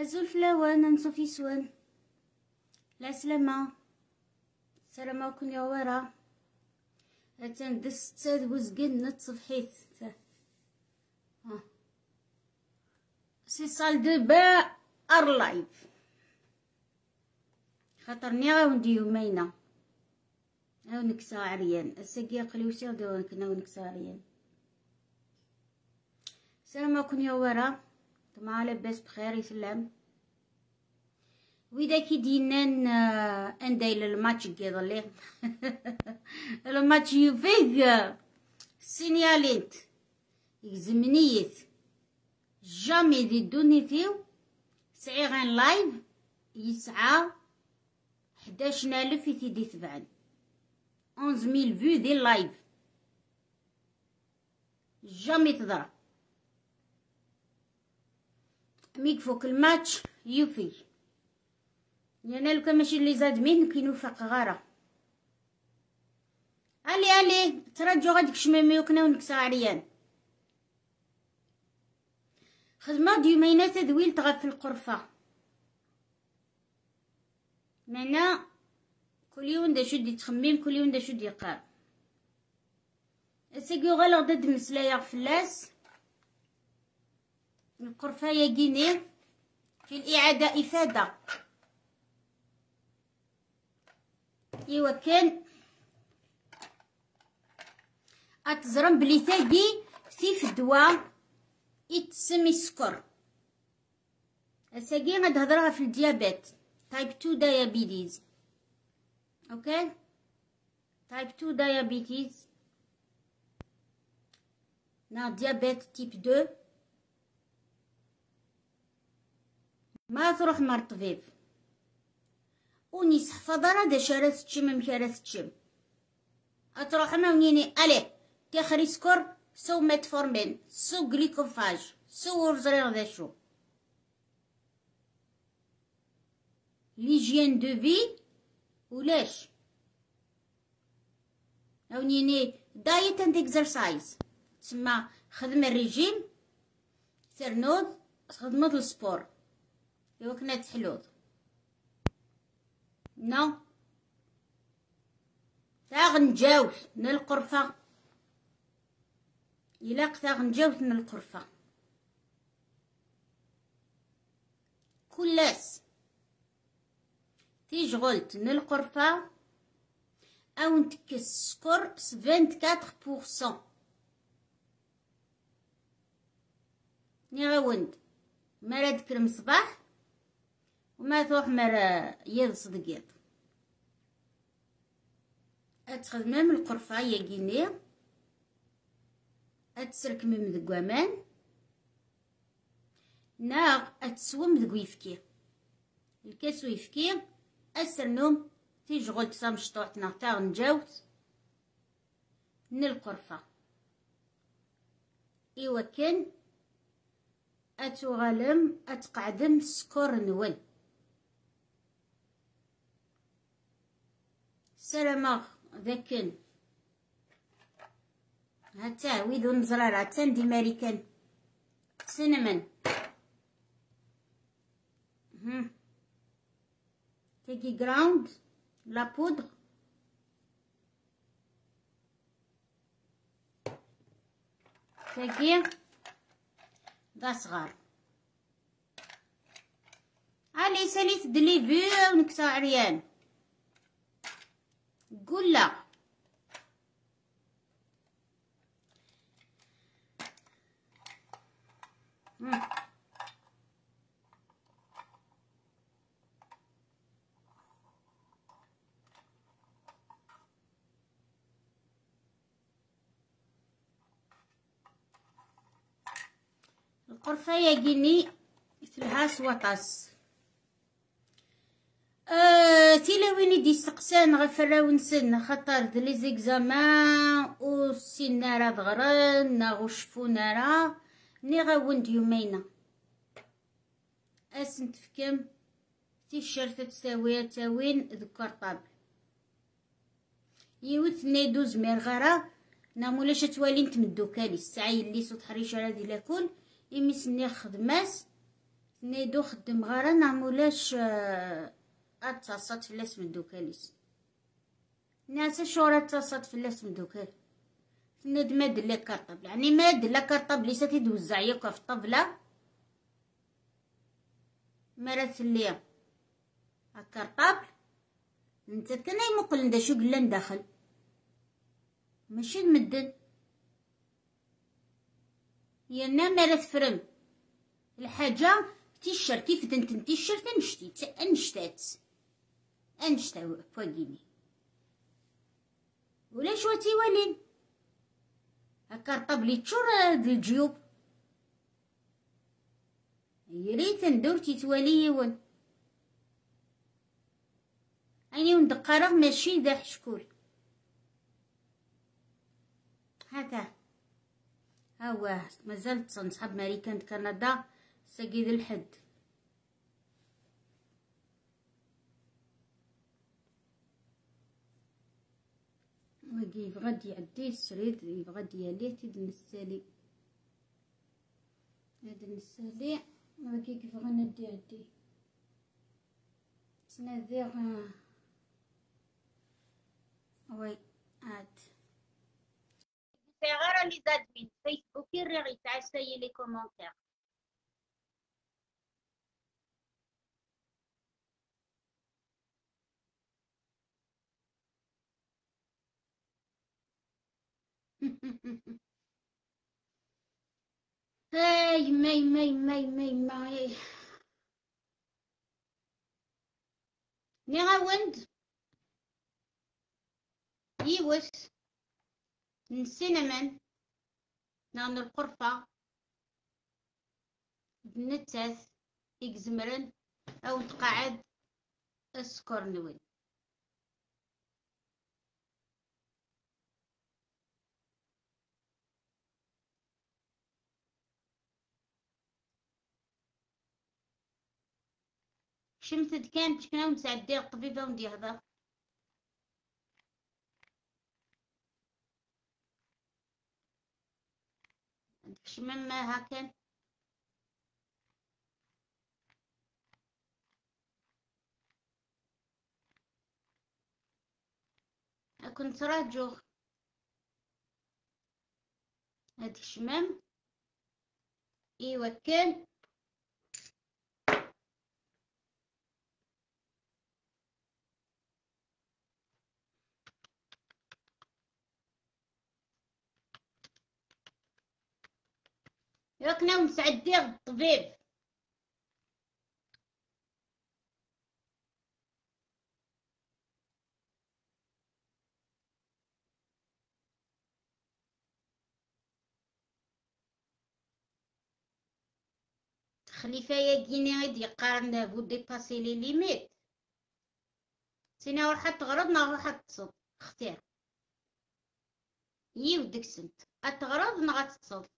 azul fell-awen ansuf yeswan lɛeslama السلام عليكم يا ورا. اتن دس تساد وزقن نتصفحيت سي صال دو با ار لايف. خاطر ني غاوندي يومينا هاو نكسا عريان. الساقيا قليوسي كنا نكسا عريان. السلام عليكم يا ورا. نتوما لاباس بخير يسلم. وإذا كي دينان اندايل الماتش كيضلي الماتش يوفيك سينيالينت يزمنيت جامي دي دونيتيو. سعي غان لايف. يسعى حداش نالف يتيدي تبعن أونز ميل فيو دي لايف. جامي تضرب. ميك فوق الماتش يوفي. يعني لو كان ماشي اللي زاد مين كينوفق غارة. ألي ألي تراجعوا غاديك شمامي وكنا ونكسا عريان خدمة ديومينا تدويل تغف القرفة. منا كل يوم دا شد يتخمم كل يوم دا شد يقار اسيقو غالا ضد مسلايا فلاس القرفة يا جيني في الإعادة إفادة. إيوا كان أتزرم بلي تاقي في الدواء يتسمي السكر. الساقي غاد هضرها في الديابيت. تايب 2 دايابيتيز أوكي؟ تايب 2 دايابيتيز نا ديابيت تيب 2 ما تروح مار طبيب. ونيس حفظنا دا شارات تشم مكارات تشم. أتروح أنا ونيني ألي تيخري سكر سو ميتفورمين سو غليكوفاج سو ورزرير ذا شو. ليجيان دو في ولاش اونيني دايت اند إكزرسايز. تسمى خدم الريجيم ترنوض خدمة السبور. يوكنا كنا تحلوض نو. تاغ نجاوز القرفة. إلا تاغ نجاوز القرفة. كلاس تيجغلت القرفة. أو نتكس سكر سفنت كاتر بورسون ني غاوند. مراد كرم صباح وما تروح مرا يد صدقيط اتخدمم القرفة يا كيني. اتسركمم دك وامان ناغ أتسوم دك ويفكي الكاس ويفكي. اسرنوم تيجغل تسام شطوحتنا تاغ نجاوت. من القرفة. إوا كان. أتغلم. أتقعدم سكور نول سلامة ذاكن هتا ويدو نزرار هتا ندي ماريكان سينمن تيجي جراوند لا بودر تيجي دا صغار علي ساليت دليفي ونكسا عريان قول لا القرفة يا جيني مثلها سواطاس أه تيلاوين دي سقسان غفراو نسن خاطر لي زيكزامان و سينا راه ضغرن غو شفونا راه ني غاوند يومينا. اسنت فكم تي الشرطة تساوي تاوين ذكر طاب يوث نيدوز مير غرا نامولاش توالين تمدو كالي السعي اللي صوت حريشة هادي لاكون إمي سني خدماس نيدو خدم غير أنا مولاش اتصاصات فلاس من دوكاليس ناس شورا اتصاصات فلاس من دوكال تند ما دلا كارطابل يعني ما دلا كارطابل ساتي دوزع ياك في الطبلة مرات اللي الكارطابل انت كان يمقل ندا شو قلنا داخل ماشي المدن يانا مرات فرم الحاجة تيشيرت كيف تنتن تيشيرت انشتي انشتات انشتا فوقيني. ولا شو تيوالين هكا طبلي تشور هاد الجيوب. يريت ندور تيتوالي يون أني وندقرغ ماشي ذا حشكول هذا هو مازال تصنصحاب ماريكان كندا ساقي الحد. وكي يبغى يعدي السريد يبغى دياليه تيد نسالي. هاد نسالي وكي يبغى ندي عدي تناديغ وي عاد. غير لي زادمين فيسبوك يريغ يتعسى لي كومونتير هاي ماي ماي ماي ماي ماي ني غاوند يوس نسينمن نان القرفة. بنتاث يكزمرن أو تقعد اسكر نوين شمت كان كنا ونسعدي الطبيبة وندي هذا شمم هكذا كنت راجو هاد الشمام إيوا كان. ياكنا ومسعدي الطبيب خليفة يا كيني غادي يقارن بو ديباسي لي ليميت. سينا راح تغرض راح تصد اختار يي سنت. اتغرض غتصد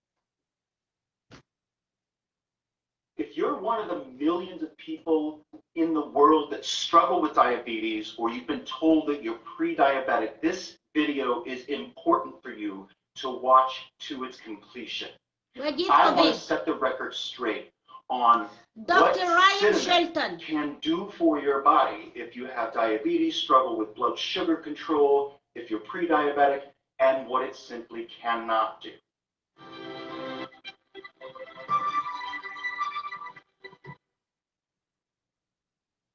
if you're one of the millions of people in the world that struggle with diabetes or you've been told that you're pre-diabetic, this video is important for you to watch to its completion. I want to set the record straight on Dr. what Ryan Shelton. can do for your body if you have diabetes, struggle with blood sugar control, if you're pre-diabetic, and what it simply cannot do.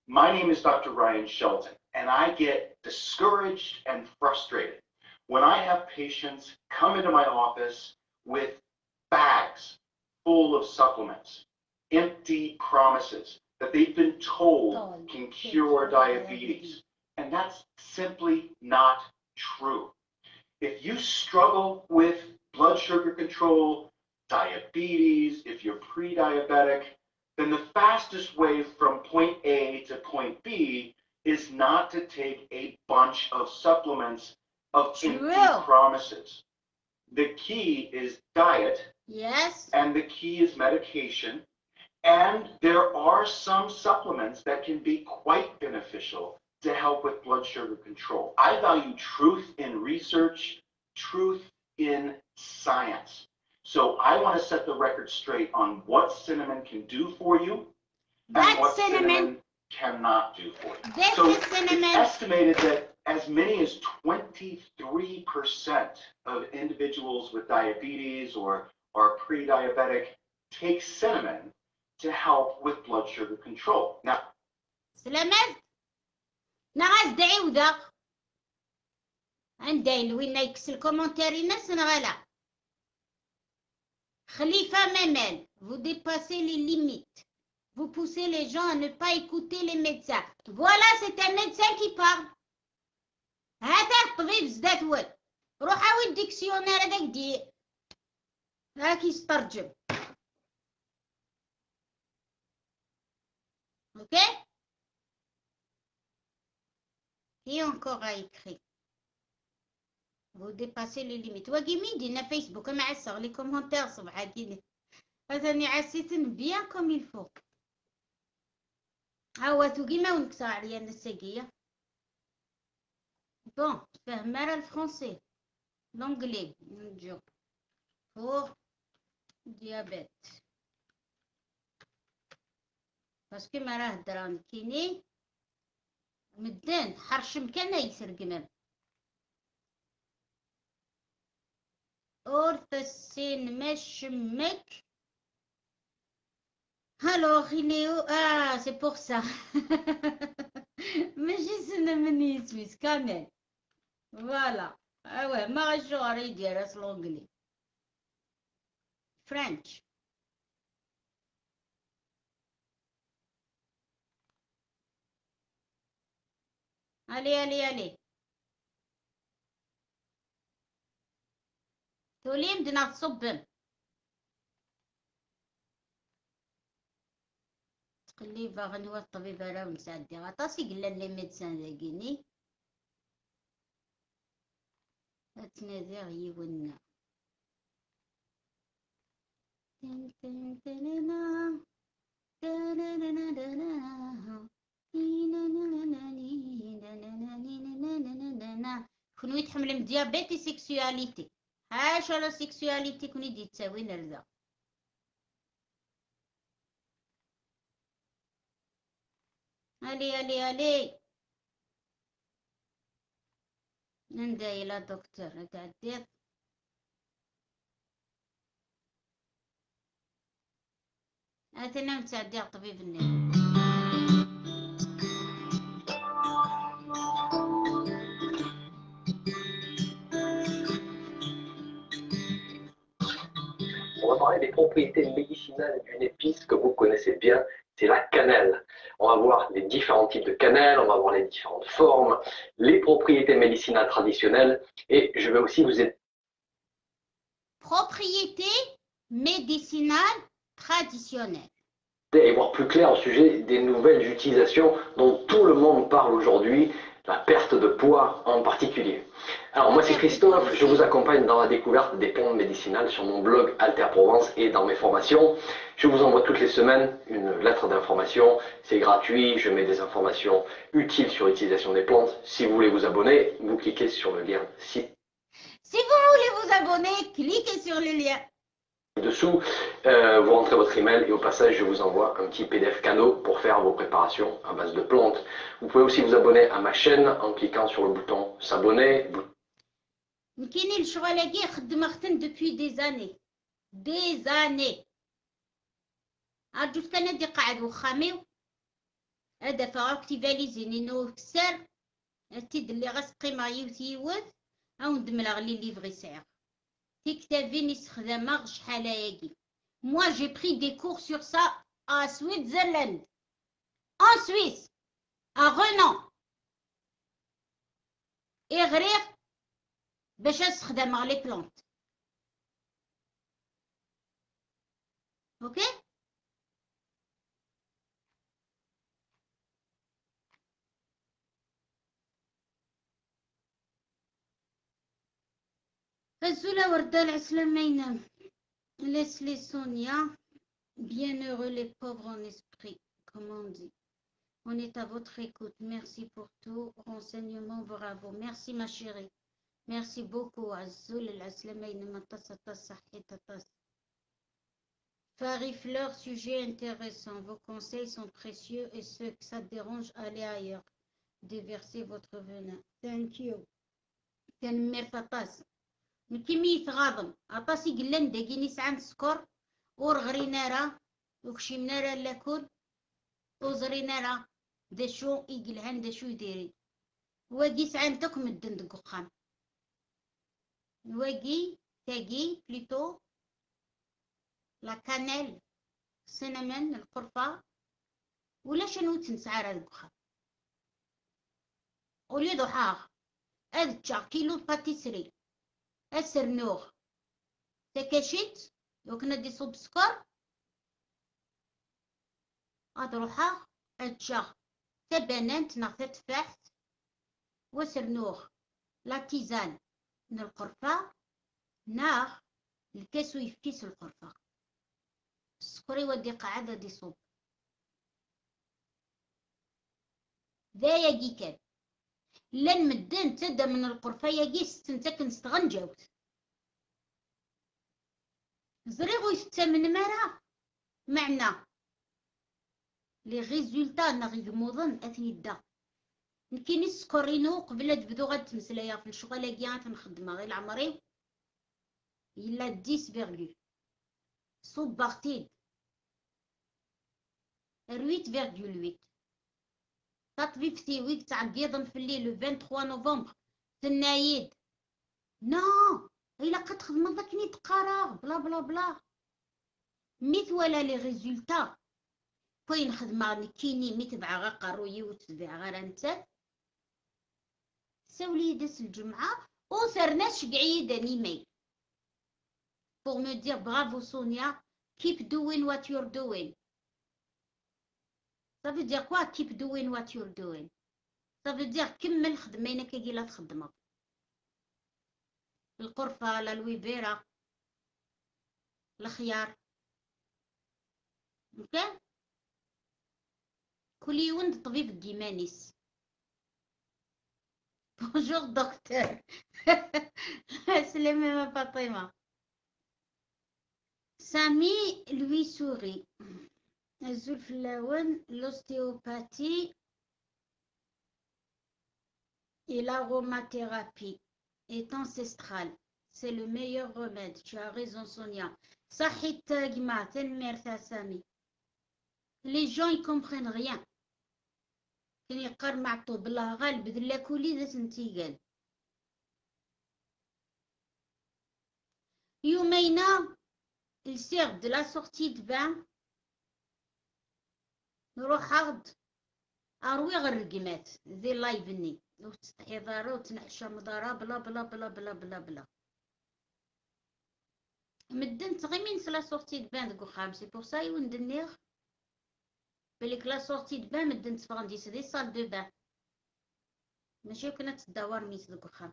My name is Dr. Ryan Shelton, and I get discouraged and frustrated when I have patients come into my office with bags full of supplements, empty promises that they've been told can cure diabetes. And that's simply not true. If you struggle with blood sugar control, diabetes, if you're pre diabetic, then the fastest way from point A to point B is not to take a bunch of supplements of empty promises. The key is diet, Yes. and the key is medication. And there are some supplements that can be quite beneficial to help with blood sugar control. I value truth in research, truth in science. So I want to set the record straight on what cinnamon can do for you That and what cinnamon- cinnamon cannot do for you. This So is it's cinnamon. estimated that as many as 23% of individuals with diabetes or are pre-diabetic take cinnamon to help with blood sugar control. Now, سلامات نغاز دعي وذا عندين وين يكس الكومنتاري الناس نغلا Khalifa Memel, vous dépassez les limites. Vous poussez les gens à ne pas écouter les médecins. Voilà, c'est un médecin qui parle. هذا الطبيب زداد ول روح عاود الديكسيونير هذاك دي راك يسترجم اوكي Qui encore a écrit Vous dépassez les limites. واقي مين دينا فيسبوك مع الصغ لي كومونتير صبح كي هذاني عسيت بيان كوم يلفو هاو توقي ما ونكسر عليا النساقية بون فهم راه الفرونسي لونجلي نجو بور ديابيت باسكو ما راه درام كيني مدان حرش مكانه يسرقمم ur mec Alors, il est où? Ah, c'est pour ça. Mais je ne suis quand même. Voilà. Ah ouais, Marajo a dit l'anglais. French. Allez, allez, allez. تولي بدنا تصبن تقلي باغي هو الطبيب راه مساعدي غطاسي قلا لي ميدسان ذاكيني تنادي غيونا تن تن تننا تننننننا كون يتحمل من ديابيتي سيكسواليتي عشرة سيكسواليتي كوني دي تساوي نرزة علي علي علي ننداي لا دكتور تعديت أتنا متعدي طبيب النبي les propriétés médicinales d'une épice que vous connaissez bien, c'est la cannelle. On va voir les différents types de cannelle, on va voir les différentes formes, les propriétés médicinales traditionnelles et je vais aussi vous aider. Propriétés médicinales traditionnelles. Et voir plus clair au sujet des nouvelles utilisations dont tout le monde parle aujourd'hui la perte de poids en particulier. Alors moi c'est Christophe, je vous accompagne dans la découverte des plantes médicinales sur mon blog Alter Provence et dans mes formations. Je vous envoie toutes les semaines une lettre d'information, c'est gratuit, je mets des informations utiles sur l'utilisation des plantes. Si vous voulez vous abonner, vous cliquez sur le lien Si vous voulez vous abonner, cliquez sur le lien dessous, Euh, vous rentrez votre email et au passage je vous envoie un petit PDF cadeau pour faire vos préparations à base de plantes. Vous pouvez aussi vous abonner à ma chaîne en cliquant sur le bouton s'abonner, كاينين الشغل كي خدم ختن دوبوي دي زاني دي زاني عرفت انا دي قاعد وخاميو هذا فاكتي فاليزيني نو كسر التيد اللي غاس قيمة يوت يوت او ندملا غلي ليفغي سعر moi, j'ai pris des cours sur ça à Switzerland, en Suisse, à Renan. Et je les plantes. OK? Azula Wardal Aslamayna, hein. laisse-les Sonia, bienheureux les pauvres en esprit, comme on dit. On est à votre écoute. Merci pour tout. Renseignement, bravo. Merci ma chérie. Merci beaucoup. Azul Aslamayna, matasata. Hein. Farifleur, sujet intéressant. Vos conseils sont précieux et ceux que ça dérange, allez ailleurs. Déversez votre venin. Thank you. Papas. كيمي يتغاضم عطاسي قلان داكيني ساعة السكر ورغرينا راه وكشيمنا راه لاكل وزرينا راه دا شو يقلهان دا شو يديري. واقي ساعة نتاك مدن دك وخام واقي تاقي بليتو. لا كانيل. سينامون القرفة. ولا شنو تنسعى راه البخار ولي ضحاها هاد تشا كيلو باتيسري اسرنوغ تكاشيت يمكن دي صوب سكر غتروحا تجا تا بنانت تفاحت وسرنوغ لا تيزان. من القرفة ناخ الكاسو يفكيس القرفة. السكر ودي قاعدة دي صوب دايا يجي كان لن مدان تدا من القرفة يجي ستنتكن ستغنجاوت زريغو يستمن مرا معنا لي غيزولتا نغي غموضن اثني دا نكيني سكورينو قبل تبدو غاد تمسلايا في الشغل كيا تنخدمها غير العمري إلا ديس فيرغول صوب بارتيد. رويت فيرغول ويت تطبيب ثيويك تعقيضن في الليل لو 23 نوفمبر. تنايد نو إلا قد خدمت ذاك نيت قرار بلا بلا بلا. ميت ولا لي ريزولتا. كاين خدمة نكيني مي تبع غا قروي وتبع غير أنت. ساولي داس الجمعة وسرناش قعيد ميل. Pour me dire bravo Sonia. Keep doing what you're doing. Ça veut dire quoi keep doing what you're doing? Ça veut dire كمل خدمينك كي لا تخدمك القرفة الويبيرا الخيار. OK كل يوم طبيب ديمانيس bonjour docteur سلامة فاطمة. سامي لوي سوري. L'ostéopathie et l'aromathérapie est ancestrale. C'est le meilleur remède. Tu as raison, Sonia. Les gens, ne comprennent rien. كان يقر معطو بلا غالب دلا كولي ذات نروح عرض أروي غير الرقمات ذي لايفني وتستحي ضارة وتنحشى مضارة بلا بلا بلا بلا بلا بلا. مدن تغيمين سلا سورتي دبان دكو خام سي بور سا يون دنيغ بليك لا سورتي دبان مدن تفغنديس دي سال دو بان. ماشي كنا تدور ميس دكو خام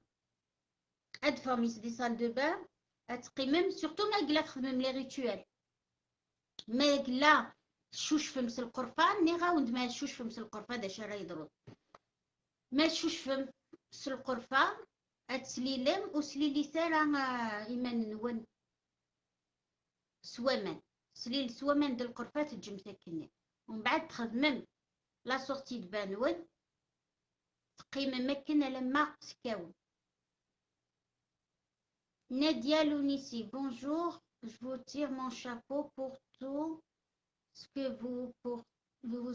أدفع ميس دي سال دو بان. أتقي ميم. سورتو ما قلا تخدم لي ريتوال. ما قلا شوش فمس القرفان ني غاوند ما شوش فمس القرفان دا شرا يضرب. ما شوش فمس القرفان اتسليلم وسليلي ثارا إيمان نون سوامان. سليل سوامان ديال القرفات تجم ساكنين ومن بعد تخدمم لا سورتي دبانون تقيم مكنة لما سكاون. Nadia Lounici, bonjour. Je vous tire mon chapeau pour tout. ce que vous, pour,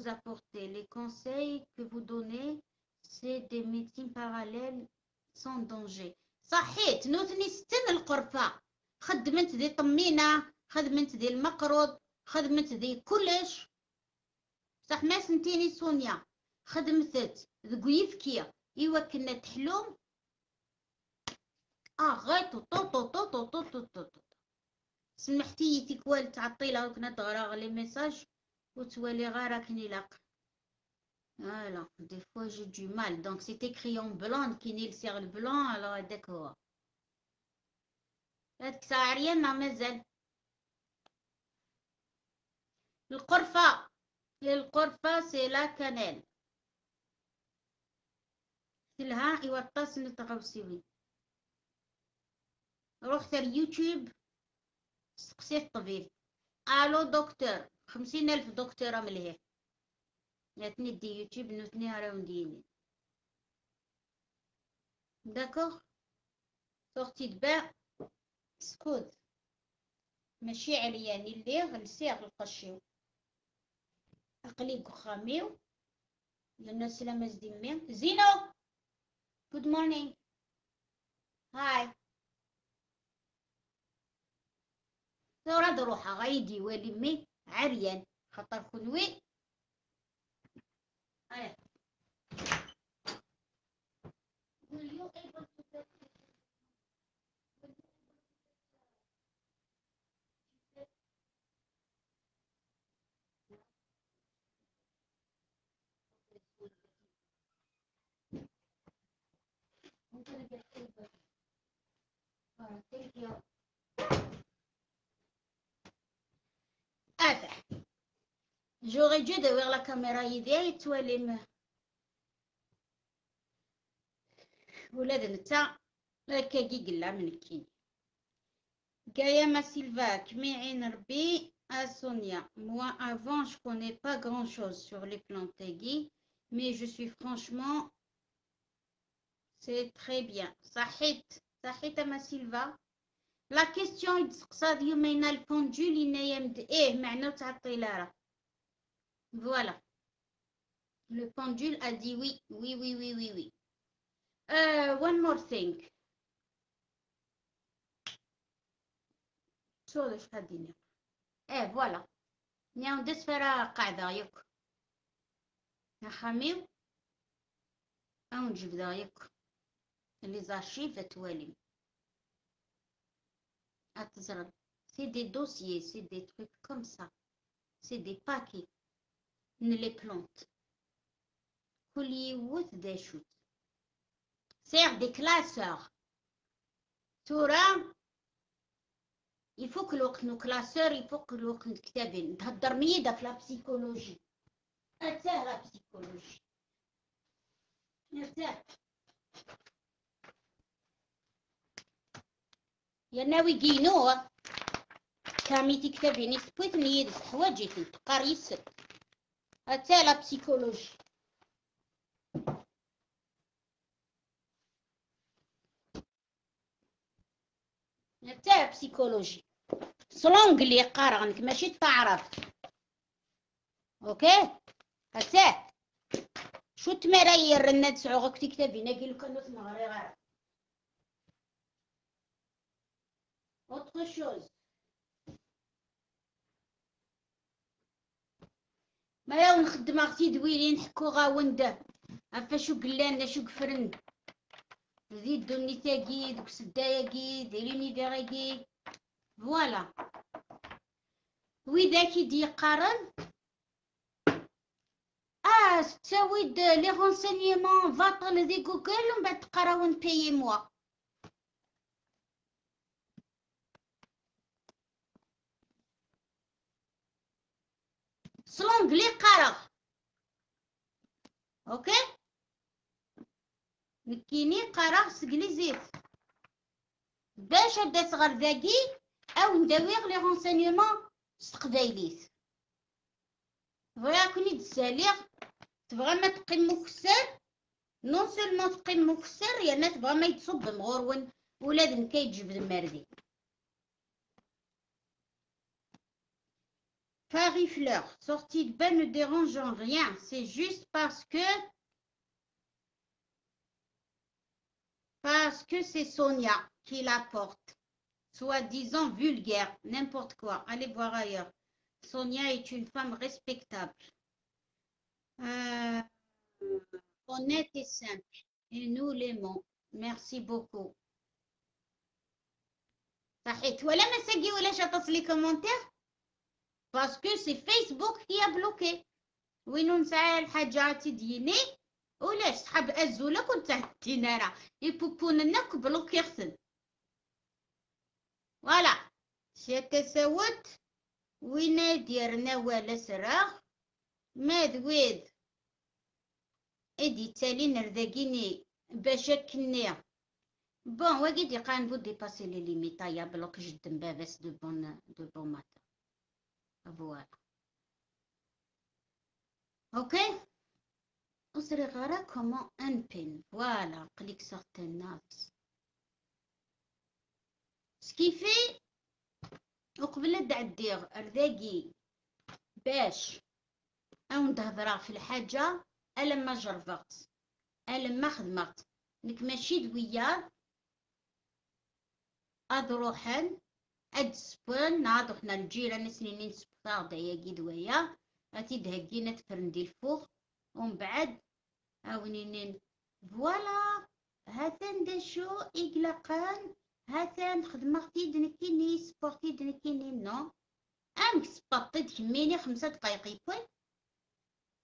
apportez, les conseils que vous donnez, c'est des médecines parallèles sans danger. صحيت نوتني ستن القرفة خدمت دي طمينة خدمت دي المقرض خدمت دي كلش ما سنتيني سونيا سمحتي تيكوال تعطي لها كنا تغرا لي ميساج وتولي غا راك نيلاق. فوالا دي فوا جي دو مال دونك سي تيكري اون بلون كيني سيغ البلون ألو هداك هو هاديك ساعة عريانة مازال القرفة القرفة سي لا كانيل تلها ايوا نتغوصي نتغوصيوي روح تر يوتيوب سقسيت الطبيب ألو دكتور خمسين ألف دكتورة ملهيه ياتني دي يوتيوب نوتني راهم ديني داكوغ صورتي دباع سكوت. ماشي علياني اللي غلسيغ القشيو. أقلي خاميو لأن سلامة زديمي زينو! جود مورنينغ هاي ثورة دروحة غايدي ولمي عريان. خطر كنوي أية. Will you. J'aurais dû d'avoir la caméra idée et toi les mains. ولاد نتا هكاكي قلا من كي Gaïa Ma Silva, عين ربي à Sonia. Moi, avant, je connais pas grand-chose sur les plantes aiguës, mais je suis franchement, c'est très bien. صحيت صحيت ما سيلفا لا كيستيون يتسقسى يومين البوندول ينايمد ايه معنى تعطيلا راه فوالا لو بوندول a dit oui oui oui oui oui oui Uh, one more thing. شو شحال ايه فوالا نياو دس فرا قاعدة ياك يا خميو او نجيب ذا ياك لي زارشيف توالي اتزرب سي دي دوسيي سي دي تروك كوم سا سي دي باكي من لي بلونت كل يوث دا شوت سيغ دي كلاسور تورا يفوك الوقت نو كلاسور يفوك الوقت نكتابين نتهدر ميدا في لا بسيكولوجي اتاه لا بسيكولوجي اتاه يا ناوي كينو كامي تكتبيني سبويت نيد حواجي يسد اتاه لا بسيكولوجي تاع بسيكولوجي سلونغلي قارغنك ماشي تعرف أوكي هسه شو تمراير الناد سعوغك تكتبي ناقي لك انو تنغري غير autre chose. ما ياو نخدم أختي دويلي نحكو غاونده عفا شو قلان شو قفرن زيد دوني تاكي دوك سداياكي دي لونيفيغيكي فوالا وإذا كي دي قارن آه تساوي لي رونسينيمون فاطل دي جوجل ومن بعد تقراون بيي موا سلونغلي قرأ. أوكي نكيني قرأ سكليزيت باش هدا صغر ذاكي أو نداويغ لي رونسينيومون ستقبايليت بغا كوني تساليغ تبغى ما تقيم مكسر نون سولمون تقيم مكسر يا تبغى ما يتصب مغورون ولاد نكا يجبد المردي Paris Fleur, sortie de bain ne dérange en rien, c'est juste parce que Parce que c'est Sonia qui la porte. Soi-disant vulgaire, n'importe quoi. Allez voir ailleurs. Sonia est une femme respectable. Euh, honnête et simple. Et nous l'aimons. Merci beaucoup. صحيت ولا ما ساقي ولا شطص لي كومونتير باسكو سي فيسبوك كي بلوكي. وينو نسعى الحاجات ديني ولاش صحاب ازولا كنت تهتينا راه يبوبون لنا كبلوك يخسن فوالا. شي تسوت وين ديرنا ولا سراغ ما ذويد ادي تالي نرداكيني باش كني بون واكيد يقان بو ديباسي لي ليميتا يا بلوك جد باباس دو بون دو بون مات فوالا أوكي؟ اصري غير كومون ان بين فوالا قليك سارتين ناس سكيفي؟ وقبل دير رداقي باش أو ندهضرا في الحاجة. الا ما جربت. الا ما خدمت. نك ماشي دويا. اد روحن اد سبون نعضو حنا الجيران سنينين سبطار دايا دوايا غاتي دهكينا تفرندي الفوق ومن بعد عاونينين فوالا هاتان دا شو إقلاقان هاتان خدمتي دنكيني سبورتي دنكيني نو. أمك سبورتي تكميني خمسة دقايق يكون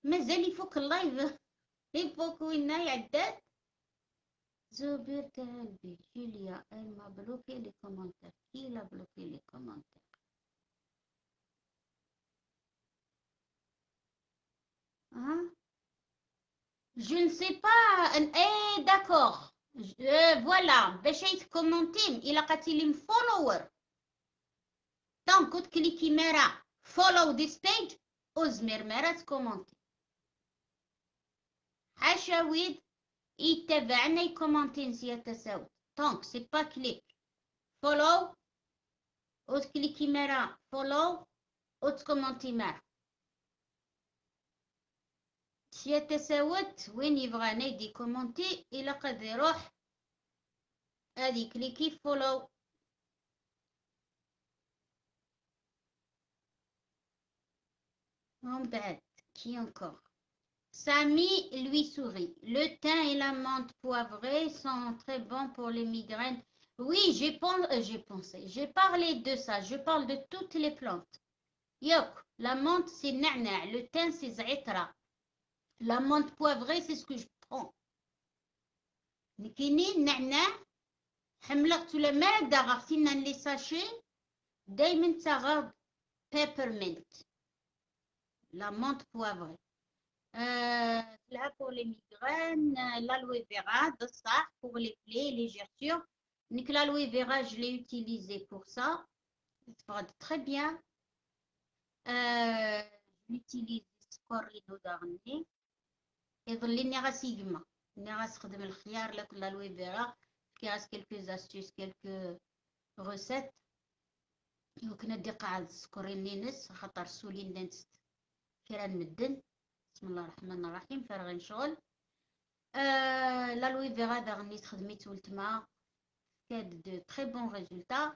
مازال يفوك اللايف. يفوك وين يعداد. زبير قلبي جوليا elle m'a bloqué les commentaires qui l'a bloqué hein je ne sais pas eh d'accord euh, voilà باش يتكومونتيم الا قاتلين فولوور دونك كنت كليكي مرا فولو ديس بيج ازمر مرا تكومونتي حاشا ويد يتبعنا يكومونتي نسيا تساوت دونك سي با كليك فولو وتكليكي مرا فولو وتكومونتي مرا Sya tasawalt win yebɣan ad d-ikkumenti ilaq ad iruḥ ad ikliki follow. Mbaad, qui encore? Samy lui sourit. Le thym et la menthe poivrée sont très bons pour les migraines. Oui, euh, j'ai pensé, j'ai parlé de ça, je parle de toutes les plantes. Yok, la menthe c'est na'na', le thym c'est zaitra, La menthe poivrée c'est ce que je prends. نكيني نعنا حملقت لما دغرتينا لي ساشي دايما تغرب peppermint la menthe poivrée euh, là pour les migraines, l'aloe vera, ça pour les plaies, les gerçures. Donc l'aloe vera, je l'ai utilisé pour ça. Ça va très bien. Euh, J'utilise scorrino d'arnais. Et dans les nérasigma. Néras خدم الخيار لك l'aloe vera. Qui a quelques astuces, quelques recettes. وكنا دي قاعد سكورينينس خاطر سولين دنست كيران مدن بسم الله الرحمن الرحيم فارغين شغل آه لالوي فيغا داغنيت خدميت ولتما كاد دو تري بون ريزولتا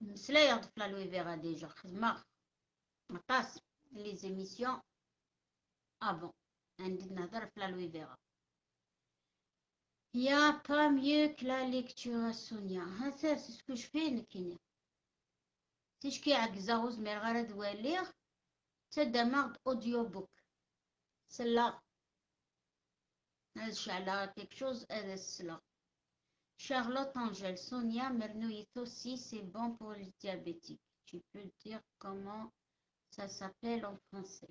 مسلايا في لالوي فيغا ديجا خدمة مطاس لي زيميسيون افون عندي نهضر في لالوي فيغا يا با ميو كلا ليكتور سونيا هذا سي سكو شفين كينا تيشكي عكزاوز مير غير دواليغ تدمغ اوديو بوك سلا هذا على كيك شوز هذا السلا Charlotte Angèle, Sonia Mernouillet aussi, c'est bon pour les diabétiques. Tu peux dire comment ça s'appelle en français.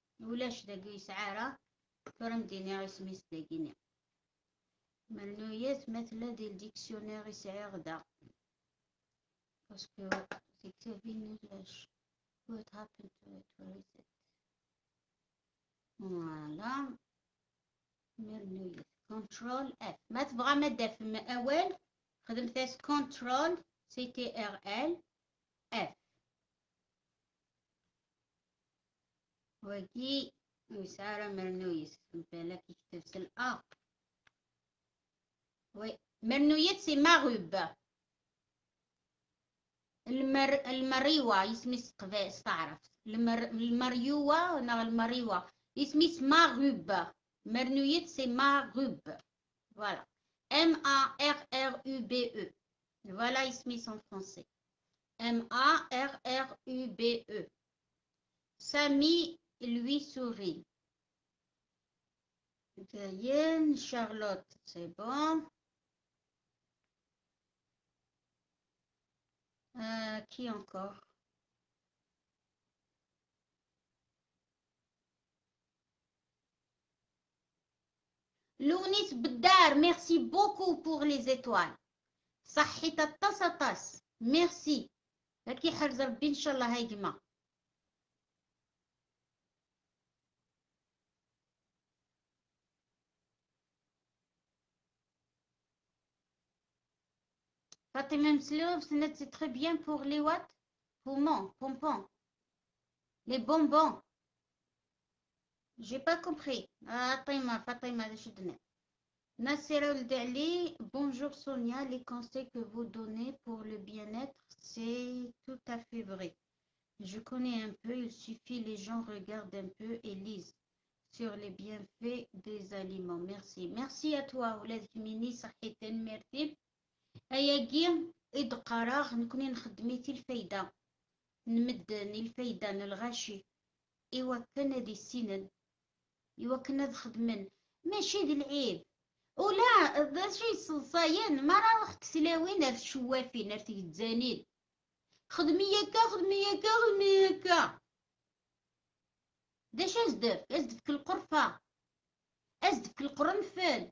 ولاش داكي سعارة فرم ديني سميس داكيني مرنويات مثلا ديال ديكسيونير يسعي غدا c'est Kevin English. What happened to it? Where it? Voilà. Control F. ما تبغى مادة في الأول خدمت Control C T R L F. وكي وسارة مرنويس بالك يكتب الأ وي مرنويت سي مغرب المر المريوة يسمي قفاس تعرف المر المريوة ولا المريوة يسمي ماغوب مرنويت سي ماغوب فوالا M A R R U B E voilà يسمي en français M-A-R-R-U-B-E. Samy lui sourit. Diane, Charlotte, c'est bon. Euh, qui encore Lounis Bdar, merci beaucoup pour les étoiles. صحيت الطاس طاس ميرسي هاك يحرز ربي ان شاء الله هاي جماعة Fatima Mslouf, c'est très bien pour les what Poumons, pompons. Les bonbons. J'ai pas compris. Ah, Fatima, Fatima, je donne. Nassera Ali, bonjour Sonia. Les conseils que vous donnez pour le bien-être, c'est tout à fait vrai. Je connais un peu, il suffit les gens regardent un peu et lisent sur les bienfaits des aliments. Merci. Merci à toi, Oulad Mini, صحيتين merci. أياكي إد قراغ نكوني نخدميتي الفايدة نمدني الفايدة نلغاشي. إوا كان هادي السنن إوا كان هاد خدمن ماشي دي العيب. ولا ذا شي صلصايان ما راه تسلاوين هاد الشوافين هاد تيتزانين خدمي ياكا خدمي ياكا خدمي ياكا. داش أزدف؟ ازدفك القرفة. ازدفك القرنفل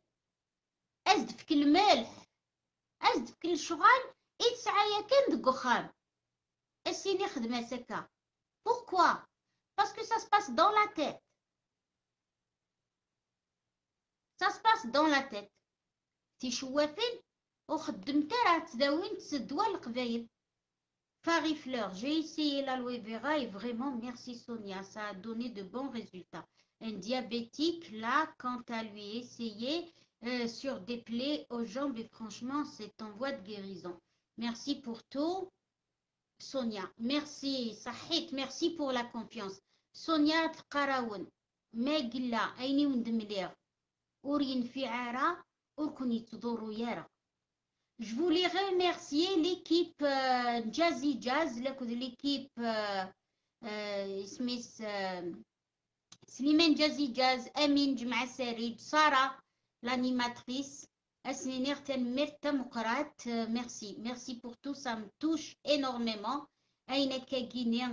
pourquoi parce que ça se passe dans la tête. Ça se passe dans la tête. Ticewwafin Farifleur, j'ai essayé l'aloe vera et vraiment merci Sonia, ça a donné de bons résultats. Un diabétique, là, quant à lui, essayer sur des plaies aux jambes et franchement, c'est en voie de guérison. Merci pour tout. Sonia, merci Sahit, merci pour la confiance. Sonia Ourin Fiara, Urkuni Tudoro Yara. Je voulais remercier l'équipe euh, Jazzy Jazz, l'équipe euh, euh, Smith, euh, Slimane Jazzy Jazz, Amin Sarid, Sarah, l'animatrice, Mukrat, merci. Merci pour tout, ça me touche énormément. أين كاكيني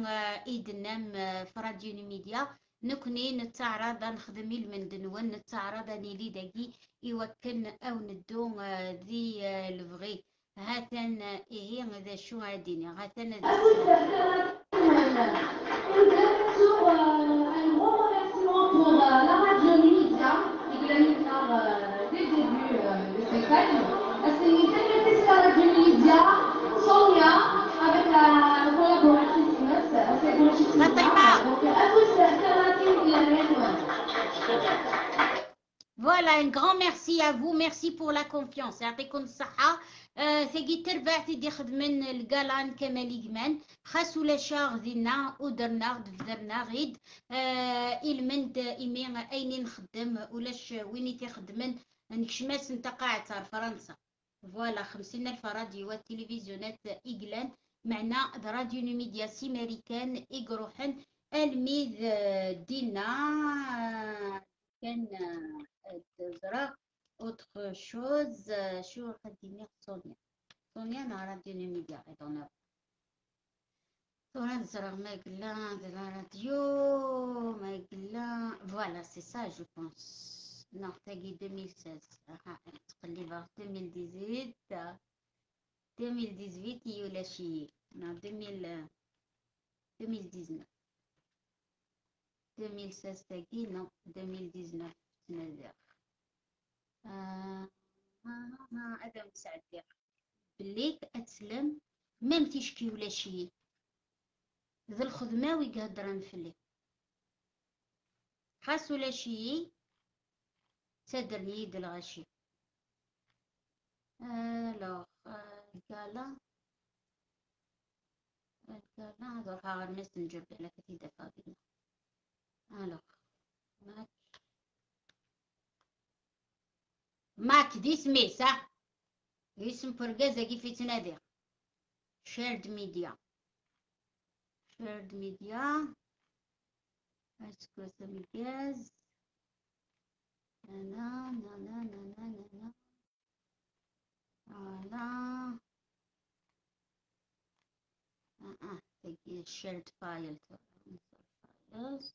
إيدنام في راديو ميديا نكوني نتعرض نخدم المندنون نتعرض نيلي داكي يوكن أو ندو ذي الفغي هاتن إيه ذا شو عاديني هاتن Sur dès le début du spectacle. C'est une très la radio Lydia, Sonia, avec la collaboratrice Inès, c'est pour le chiffre. Donc à vous, c'est la Voilà, un grand merci à vous, merci pour la confiance. ثقي تربعتي دي خدمن القالان كمالي جمان خاصو لا شاغ دينا ودرنا دفدرنا غيد المند إيمي أين نخدم ولاش ويني تخدمن نكشماس نتا قاعد فرنسا فوالا خمسين ألف راديو والتلفزيونات إقلان معنا راديو ميديا سيماريكان إقروحن الميد دينا كان تزرع Autre chose, euh, je suis en train de dire Sonia. Sonia n'aura pas de média et d'en avoir. Voilà, c'est ça, je pense. Nartagui 2016. 2018. 2018, il y a eu la chie. Euh, non, 2000, 2019. 2016, non, 2019. تنازع ما هذا مساعد بليك أتسلم ميم تيشكي ولا شي ذا الخدمة ويقهدران فلي خاص ولا شي تدرني يد الغشي الوغ الكالا الكالا هذا راح غير ماسنجر على كتيدة فاضية الوغ ماك ماك دي سمي صح اسم برجازة كيف يتنادى شيرد ميديا شيرد ميديا اسكو سمي جاز لا لا لا لا لا لا لا اه اه شيرد فايل انصر فايلز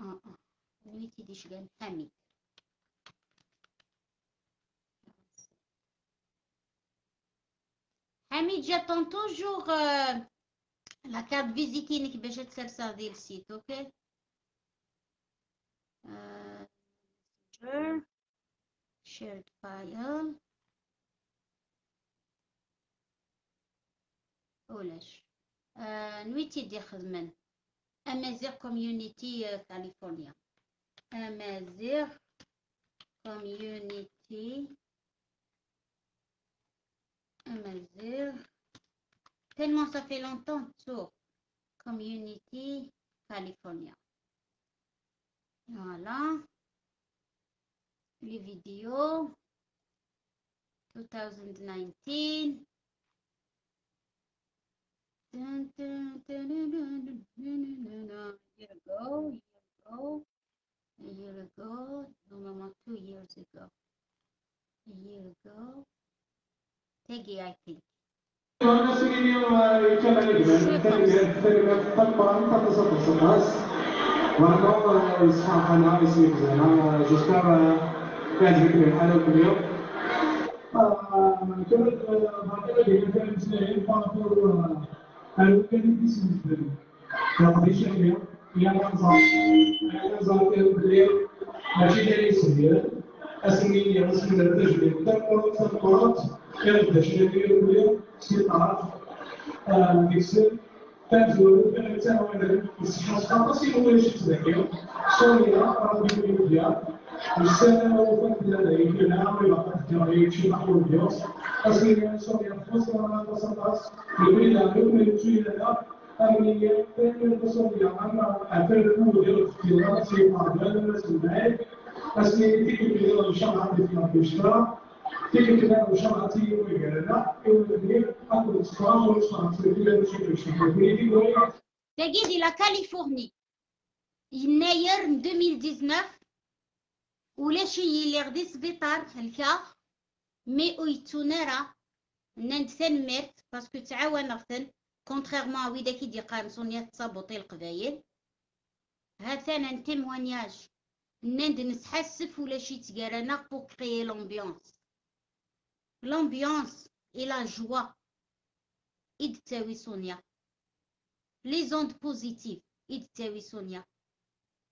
اه اه نويتي ديش قال حميد حميد جاتون توجور لا كارت فيزيتينك باش تسرساغي السيت اوكي shared file ولاش آه نويتي دي خدمن امازيغ كوميونيتي كاليفورنيا امازيغ كوميونيتي Amazir. Tellement ça fait longtemps, sur Community California. Voilà. Les vidéos. 2019. Two years ago, a year ago. Peggy I think. Görmesi geliyor ülkemene gibi. Terimler takmağın tatlısı tutulmaz. ونقوم بإصحاح العام سيبزا مع جوستارا يجب الحال اليوم كانت بعتقد هي كانت تعتبر الوكالة بالنسبة لي كقضية شهرية هي نظام هي نظام كبير ماشي جالس كبير أسمية مسجد الرجل تكبر تكبرت خلد شنبير ويا سيطعات بيكسل تنزل بالإنسان وإذا مسيحة خاطس يقول ليش تذكر سوريا ربي بالمديا السنة وفق لدي في العام وقت جمعية شبح والبيوس أسمية سوريا خصوصا على تصدقس يقول لها يؤمن سويلة أمنية تنزل بصوريا أما أفل كل يرفض في الرأس يقعد لنا سمعك أسمي تيكي بيضا في تيجي يقول تيجي تيجي دي لا كاليفورني. يناير 2019 ولا شي اللي غدي سبيطار هلكا مي اويتونا راه ننتسن مرت باسكو تعاون غتن كونتريرمون ويدا كيدي قانصون يتصابوطي القبايل هذا ثانا تيموانياج نند نسحسف ولا شي تقارانا بو كريي لومبيونس لومبيونس اي لا جوا إد تساوي سونيا لي زوند بوزيتيف إد تساوي سونيا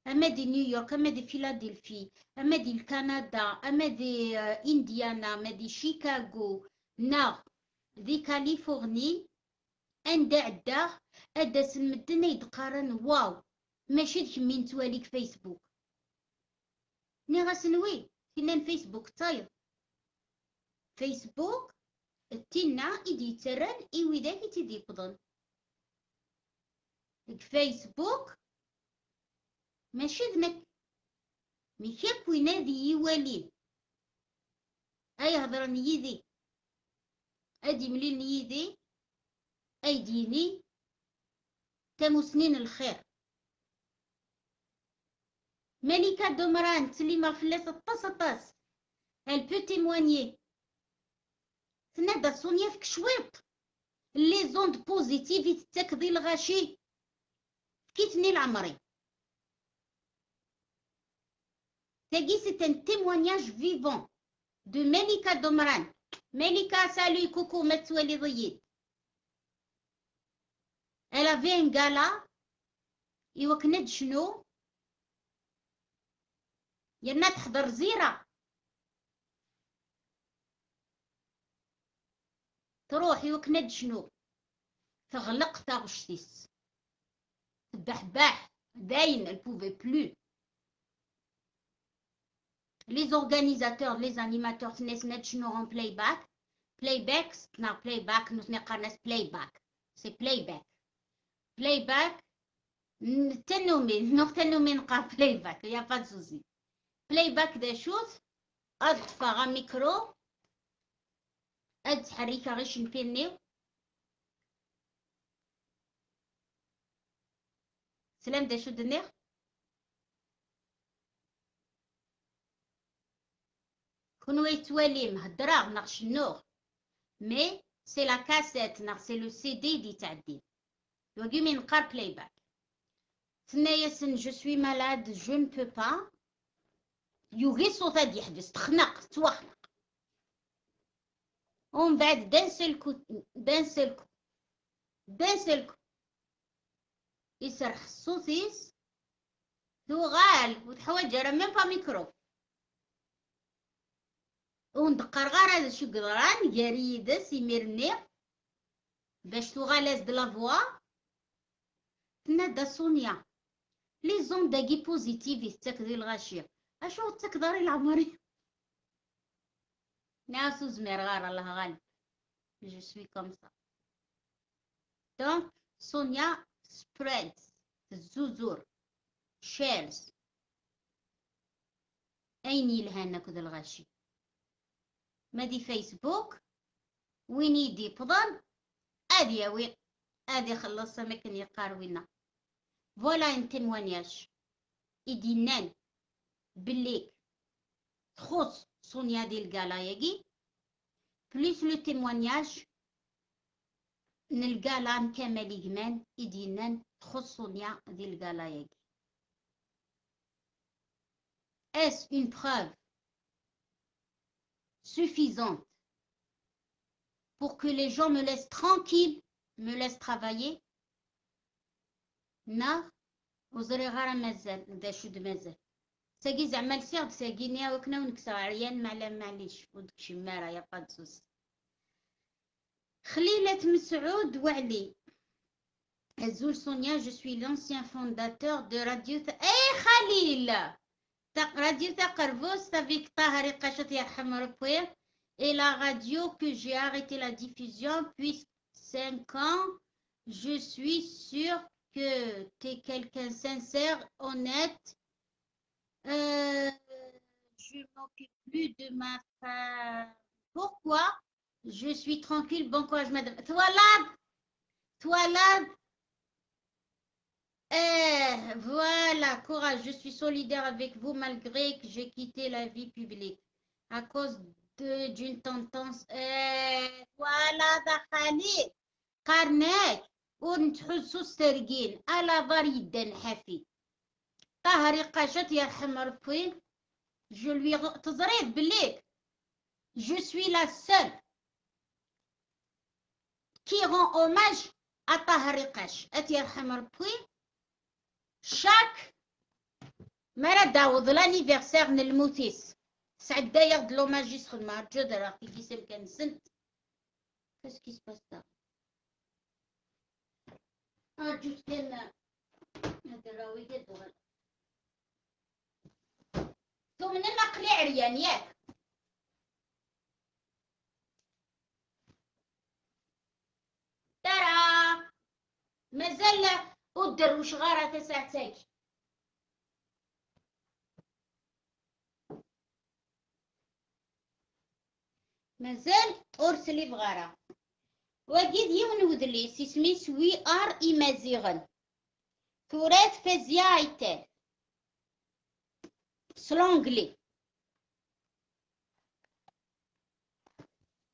اما دي نيويورك اما دي فيلادلفي اما دي الكندا اما دي انديانا اما دي شيكاغو نا دي كاليفورني اندا عدا ادا سمدن يدقارن واو ماشي ديك من تواليك فيسبوك ني غاسنوي فينا فيسبوك طاير. فيسبوك تينا إدي تران إيوي ذاك تيدي فضل فيسبوك ماشي ذنك ميكاك وينادي يوالين أي هضرن يدي أدي ملين يدي أي ديني؟ تمو سنين الخير. Melika Domran, Slima Fles, Tasatas, elle peut témoigner. Snada Sounief Kchouet, les ondes positives, ils t'akdi le rachi. Kitni l'amri. C'est un témoignage vivant de Melika Domran. Melika, salut, coucou, Metsouelidoyid. Elle avait un gala. Il y a يرنا تحضر زيره تروح يوكند شنو تغلق تاغشتيس تبحبح داين elle pouvait plus les organisateurs les animateurs تنسنت شنو en playback playback نا playback نثني قرنس playback c'est playback playback تنومي نوخ تنومي نقا playback يا با سوزي playback d acu-t ad ṭṭfeɣ amikru ad ttḥerrikeɣ icenfiren-iw Tlam d acu d-nniɣ? Kunwi yettwalim heddreɣ neɣ cennuɣ, mais c'est la cassette neɣ c'est le CD i d-yettɛeddin. Wagi playback. Tenna-asen je suis malade, je ne peux pas. يوغي صوت هاد يحبس تخنق توخنق. ومن بعد دان سلكو دان سلكو دان سلكو. يسرح الصوتيس ثوغال وتحواج راه ميم با ميكرو وندقر غير هذا شو قدران قريدة سيميرني باش توغالاز دو لافوا تنادى سونيا. لي زون داكي بوزيتيف تاكدي الغاشية أشو تكدري العمري ناسو زمير غار الله غالب جو سوي كوم سا دونك سونيا سبريدز الزوزور شيرز أين يلهانا كذا الغاشي؟ مادي فيسبوك. وين يدي فضل أدي وين أدي خلصها ما كان يقاروينا فوالا ان تيموانياج يدينان بلي تخص سونيا دي الكالاياكي بليس لو تيموانياج نلقى لان كمال جمان يدينان تخص سونيا دي الكالاياكي Est-ce une preuve suffisante pour que les gens me laissent tranquille, me laissent travailler نا وزري غير مازال دا شو مازال ساقي زعما لسيغ ساقيني وكنا ونكسر عريان معلا معليش ودك شمارة يا قدسوس خليلة مسعود وعلي Azul Sonia, je suis l'ancien fondateur de Radio... Eh Khalil Radio Takarvos avec Tahari Kachat Yarham Rabbi et la radio que j'ai arrêté la diffusion depuis 5 ans. Je suis sûre que tu es quelqu'un sincère, honnête. Euh, je m'occupe plus de ma femme. Pourquoi Je suis tranquille. Bon courage, madame. Toi là Toi là eh, voilà, courage. Je suis solidaire avec vous malgré que j'ai quitté la vie publique à cause de- d'une tendance. Eh, voilà, دخلي قرناك ونتحسو السرقين على ظهر يدن حفي طهري قاشت يرحم ربي je lui re- تزريد بليك je suis la seule qui rend hommage à طهري قاش أتيرحم ربي شاك مرة داوض لانيفرسير من الموتيس سعد داير د لوماجيس خدمة رجو دارا في كيسم كان سنت كاس كي سباس دا اه جوز كان هدراوي قد وغلا ثم من عريان ياك ترى مازال ودر وش غارة تساعتك مازال أرسلي بغارة. وقيد يون ودليس اسمي وي أر إمازيغن تورات فازيايتال سلونجلي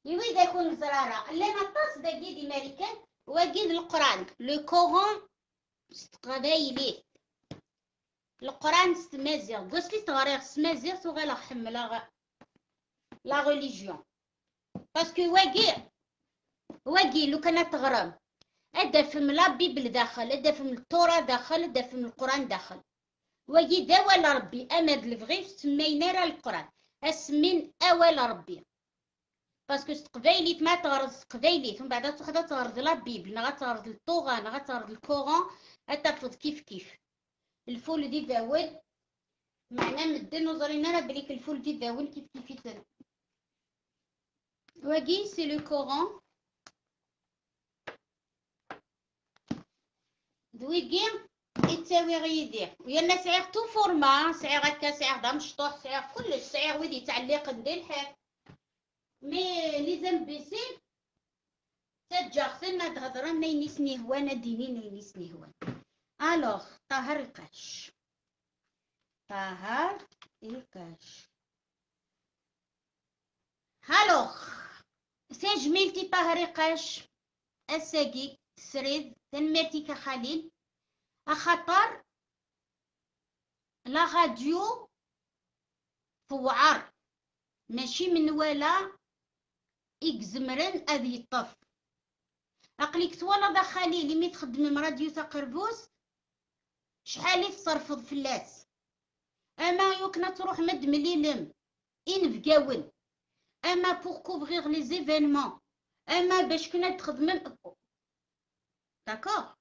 يوي دا يكون زرارة اللي نطاس دا قيد امريكان وقيد القران لو كورون قبايلي القران ستمازيغ قوس لي تغريغ ستمازيغ تغيلا حملا لا ريليجيون باسكو واقي واقي لو كانت تغرم ادا فهم لا بيبل داخل ادا فهم التورا داخل ادا فهم القران داخل واقي داول ربي. أمد الفغيف سمينا راه القرآن. اسمين اول ربي. باسكو تقبايليت ما تغرز تقبايليت ومن بعد تاخذ تغرز لا بيبل نغا تغرز الطوغا نغا تغرز الكوران اتفض كيف كيف الفول دي داول معناه مدن وزرينا راه بليك الفول دي داول كيف كيف يتر واقي سي لو كوران دويقي يتساوي غيدير. ويانا سعير تو فورما سعير هكا سعير دا مشطوح سعير كلش سعير ويدي تعليق ندير الحال. مي لي زامبيسي تجاغ ثنا تهضر نايني سني هوان ديني نايني سني هوان الوغ طاهر القاش طاهر القاش الوغ تجميلتي طاهر القاش الساقي تسريد تنميرتي خليل. أخطر لا غاديو توعر ماشي من ولا إكزمرن أذي يطف عقليك تولا دا خليل مي تخدم راديو تقربوس. شحال تصرفض فلاس أما يوكنا تروح مد مليلم إن فقاون أما بوغ كوفغيغ لي زيفينمون أما باش كنا تخدم داكوغ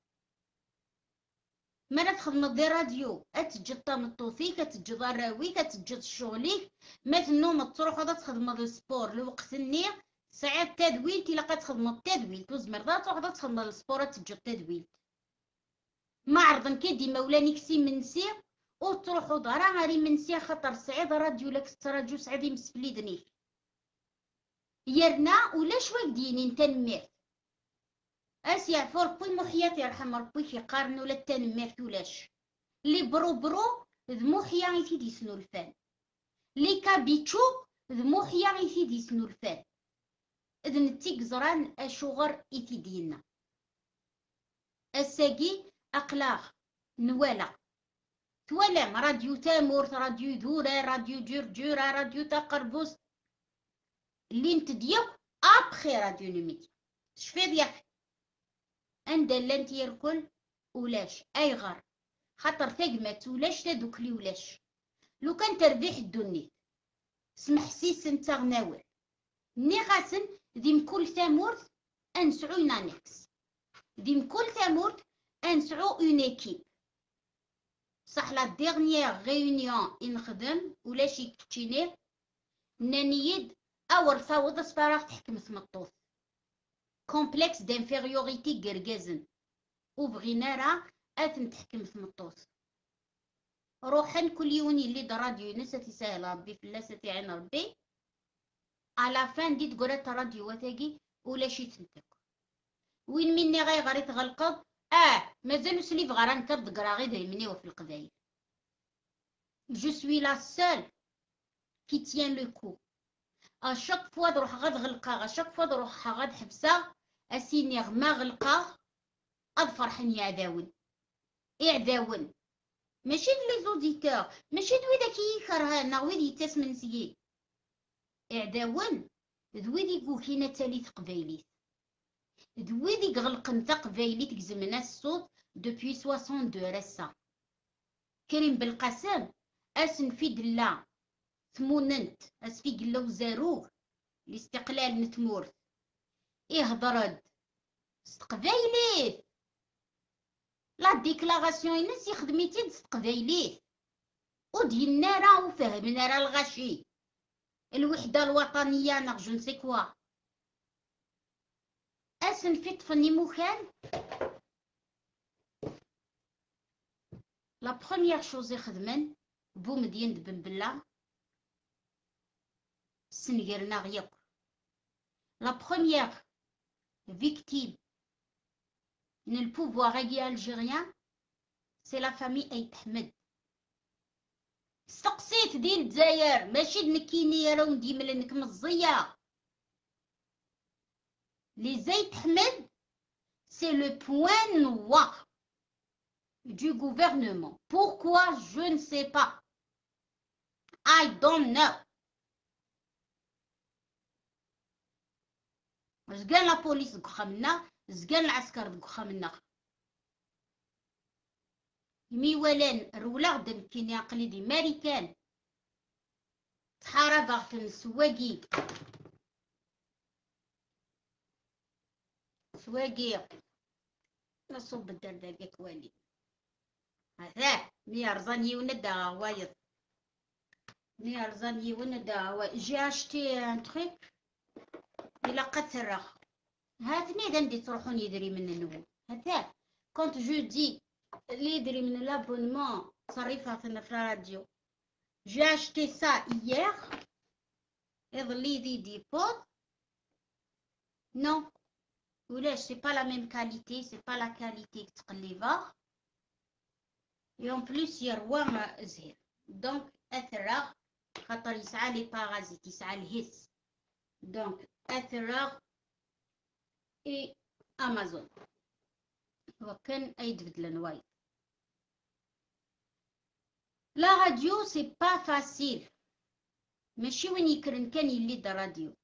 مرة تخدم دي راديو. اتجد طامطوفيك اتجد راويك اتجد شغليك ما تنوم تروح هذا تخدم السبور. الوقت الني ساعات تدويل. تلقى تخدم التدويل. توزمر ذات تروح تخدم السبور تجد تدويل ما عرضن كي مولاني كسي منسي وتروحو دارا غاري منسي خاطر سعيد راديو لك راديو سعيد يمسفليدني يرنا ولا شوي دينين تنميرت أسيا فور بوي محيات يرحم ربي في قارن ولا تنميرت ولاش. لي برو برو ذموحيا يتي سنو الفان لي كابيتشو ذموحيا يتي سنو الفان إذن تيك زران أشغر دينا الساقي أقلاغ نوالا. توالم راديو تامورت راديو ذورة راديو جرجورة راديو تقربوس اللي نتديو أبخي راديو نميت. شفيد ياك عند لانت يركل ولاش. أي غار. خاطر ثقمت ولاش تدوكلي ولاش. لو كان تربيح الدنيا. سمح سيس انت غناول. ني غاسن ذي كل ثامورت أنسعو نانكس ذي كل ثامورت أنسعو اون ايكيب صح لا ديغنيير غيونيون نخدم ولا شي كتشيني نانيد اور فاوض سباراغ تحكم ثمطوث كومبلكس دانفيريوريتي قرقازن وبغينا راه أثن تحكم ثمطوث روحا كل يوم اللي دراديو يونس تسهل ربي فلاسة عين ربي. على فان دي تقول راديو وثاقي ولا شي تنتك وين مني غير غريت غلقض آه مازال سليف غران كرد قراغي مني وفي القبايل. جو سوي لا سول كي تيان لو كو اشاك فوا نروح غاد غلقا اشاك فوا نروح غاد اسيني ما غلقا اد فرحن يا عداون عداون ماشي لي زوديتور ماشي دويدا كيكرهنا ويدي يتسمن سيي. عداون دويدي كوكينا تالي تقبايليت. دويدي غلقن تقبايليت كزمنا الصوت دوبوي 62 رسا كريم بالقسم أسن في دلا ثموننت اسفي قلا وزاروغ الاستقلال نتمورث يهضرد استقبايليه لا ديكلاغاسيون ينس يخدميتي استقبايليه ودينا راه وفهمنا راه الغشي الوحدة الوطنية نرجو نسي كوا أسن في طفني مكان؟ لا بروميير شوز يخدمن بو مدين بن بلا. سنقرنا غيق لا بروميير victime من البوفوار الجيريان سي لا فامي ايت حمد استقسيت ديال الجزائر ماشي نكيني راه نديم لانك مزيه لي زيت حمد سي لو بوين noir du gouvernement. Pourquoi Je ne sais pas. I don't know. زقان لا بوليس دك زقان العسكر دك خمنا مي ولان رولا غدا كيني عقلي دي ماريكان. تحارب غتن سواقي سواقي. نصوب الدرداقة كوالي. هذا مي رزان يون دا وايض مي رزان يون دا وايض جي اشتي ان تخيك الى قتر هاتني اذا ندي تروحون يدري من النوم هذا كنت جو دي اللي يدري من لابونمون صريفة في الراديو جي اشتي سا ايير يظلي دي دي بود نو ولاش سي با لا ميم كاليتي سي با لا كاليتي تقليبه يوم بليس يروى زهير دونك اثراغ خاطر يسعى لي بارازيت يسعى الهس دونك اثراغ إي أمازون. وكان اي تبدل وايد. لا راديو سي با فاسيل ماشي وين يكرن كان يلي دا راديو.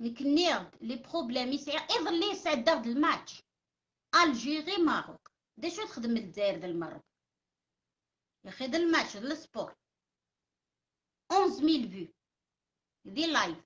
نكنيغ لي بروبليم يسعى اظلي يسعد الماتش؟ ألجيري ماروك. دا شو تخدم الجزائر دا المغرب يا أخي دا الماتش دا السبور. 11000 فيو. دي لايف.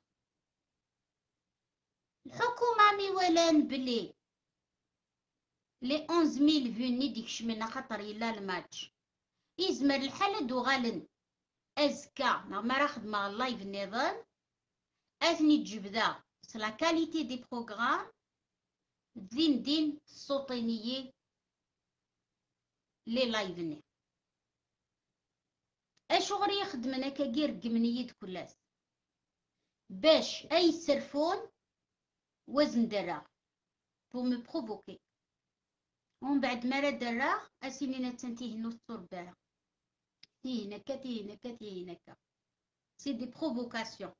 الحكومة مي ولا بلي لي 11000 فيو ني ديك شمنا خاطر يلا الماتش يزمر دو غالن ازكا ما راه خدمة اللايف نظام اثني تجبدا لا كاليتي دي بروغرام دين دين الصوتينية لي لايفني اشو غير يخدمنا كاكير قمنية كلاس باش اي سرفون وزن درا بو مو بروفوكي ومن بعد ما راه درا اسينينا تنتيه نص الصربارة تيه هناكا تيه هناكا تيه هناكا سي دي بروفوكاسيون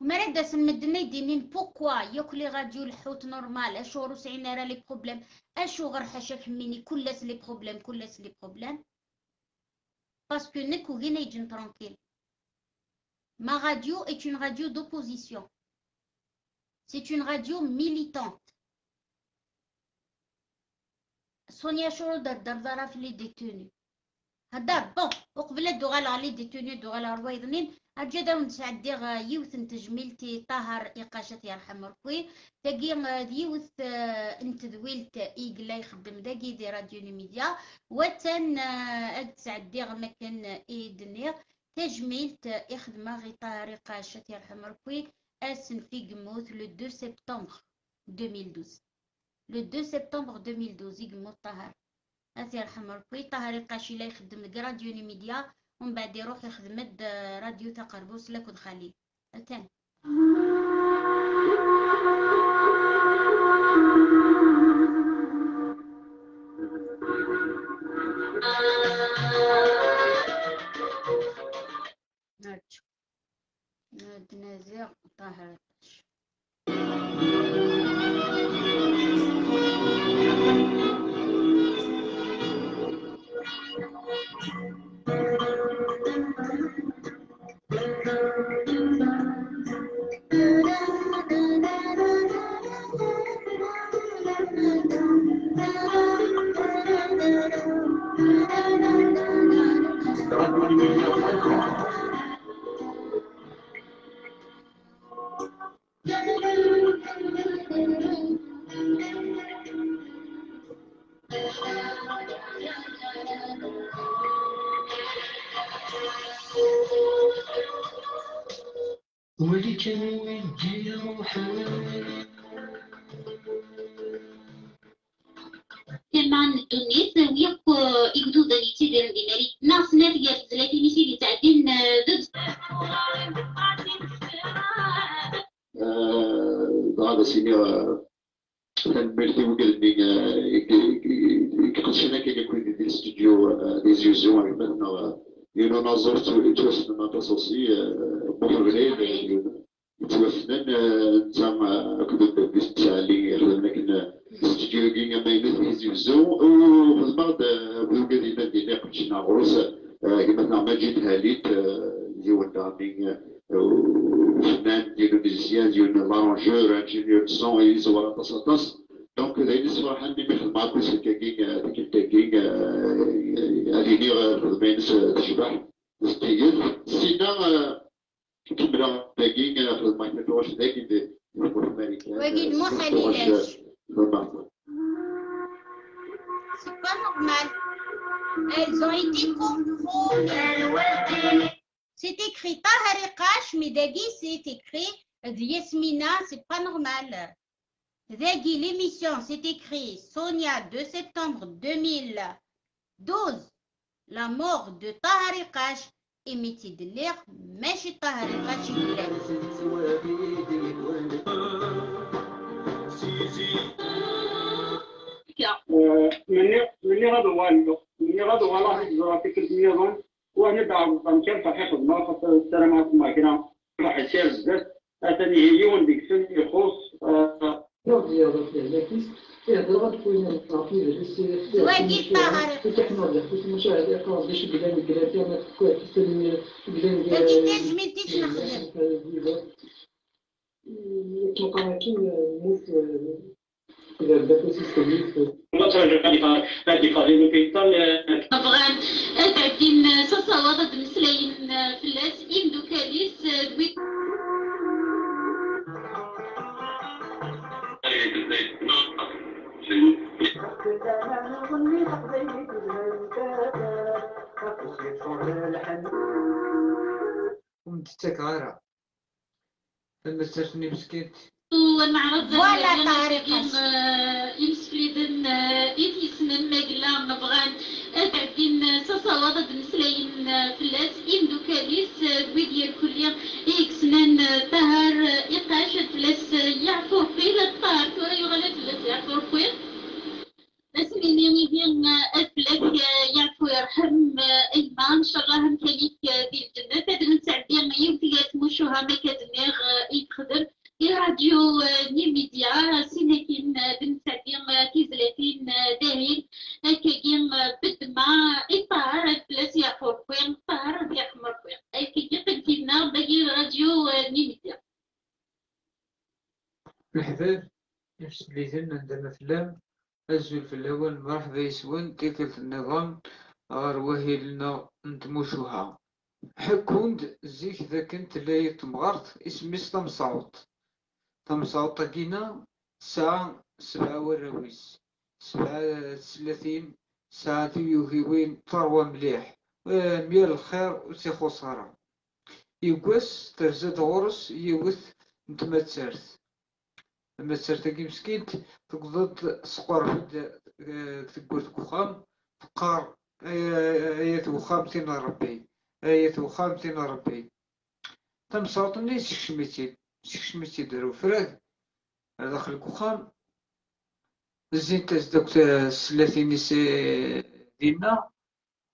وما راه داس المدنا يدينين بوكوا ياك لي غاديو الحوت نورمال اشو روسعين راه لي بروبليم اشو غير حاشا كميني كلاس لي بروبليم كلاس لي بروبليم باسكو نك وغينا يجن ترونكيل ما radio est une radio d'opposition. C'est une radio militante. سونيا دار دارا في لي ديتوني هدا بون وقبل دوغال على لي ديتوني دوغال روايضنين اجا داو نسعدي يوث تجميلتي طاهر اقاشة يرحم ركوي تاقي يوث انت دويلت ايقلا يخدم داقي دي راديو ميديا وتن اك تسعدي مكان ايدنيغ تجميلت يخدم غي طاهر اقاشة يرحم ركوي لو 2 سبتمبر 2012 لو 2 سبتمبر 2012 يقمو طاهر أثي يرحم ربي طاهر القاشي لا يخدم ديك راديو ميديا ومن بعد يروح يخدم راديو تقربوس لك ودخلي التاني نرجو نادي Bye, Harish. يدي روحه تمعن الدنيا وياك يقدو ذلك ديال الديناري ناس نات ديال ثلاثين ميسي اللي تعدين ضد هذا سينيور كان ميرتي وقلبي كنت هنا كي يكون دي الاستوديو دي زيوزيون مثلا ينو نظرت توسن ما تصوصي محررين يتوفنن نغرس مثلا مجيد هاليت اللي هو الدامين وفنان ديال المزيان ديال لارونجور انجينيور سون يزور تصاطس دونك دايما صراحة اللي بيخدم معاكم سكاكين ديك التاكين اليني خدمين تشبح. ستيل سينا كبرا تاكين خدم معاك تواش تاكين دي وقيد مو حليلاش سي با نورمال Elles ont été confondues. C'est écrit Taharikash, mais Dagui, c'est écrit Yasmina, c'est pas normal. Dagui, l'émission, c'est écrit Sonia, 2 septembre 2012. La mort de Taharikash, émettait de l'air, mais chez Taharikash, مني غادو والو مني غادو والله في كل النظام وأنا دعم بامكان صحيح خاطر السلامات الماكينه راح يسير بزاف. أتاني هي ونديك سن يخص واجي طهر لكن تجمي تخدم أبغان تعدين صصا وضد مسلاين فلاس إمدو كاليس دويت ومدتك غارة لما سرتني مسكيت ونعرض Voilà, طارق. يمسفليدن إتيسنن مقلا نبغان تعدين صصا وضد مسلاين فلاس إمدو كاليس دويت ديال كلية إكسنن تهر إقاش فلاس يعفو قيل الطار تورا يغلى فلاس يعفو قيل اسمي يمين أفلك يعفو يرحم إيمان. إن شاء الله هم كليك دي الجنة. تدن نتعدين يمتيات مشوها ما كدنيغ يتخدم في راديو ني ميديا سيناكين بن تعدين كيزلاتين داهين كاين بدما إطار فلاس يعفو قيل طار يحمر أي كي قدينا باقي راديو ني ميديا. الحباب نفس بليتنا عندما فلام أزول في الأول مرحبا يسون تلك النظام غير وهي لنا نتموشوها. حكوند زيك إذا كنت لا يتمغرت اسمي تمصاوط تمصاوط تاكينا ساعة سبعة وراويس سبعة ثلاثين ساعة يوهيوين ثروة مليح ميال الخير وسي خسارة يقوس ترزد غرس يوث نتمتسرت لما تسرتكي مسكينت تقضد سقور فد تقول وخام فقار آيات وخام تينا ربي آيات وخام تينا ربي سكشميتي سكشميتي دارو فراد داخل الكوخام زين تزدوك سلاتيني سي دينا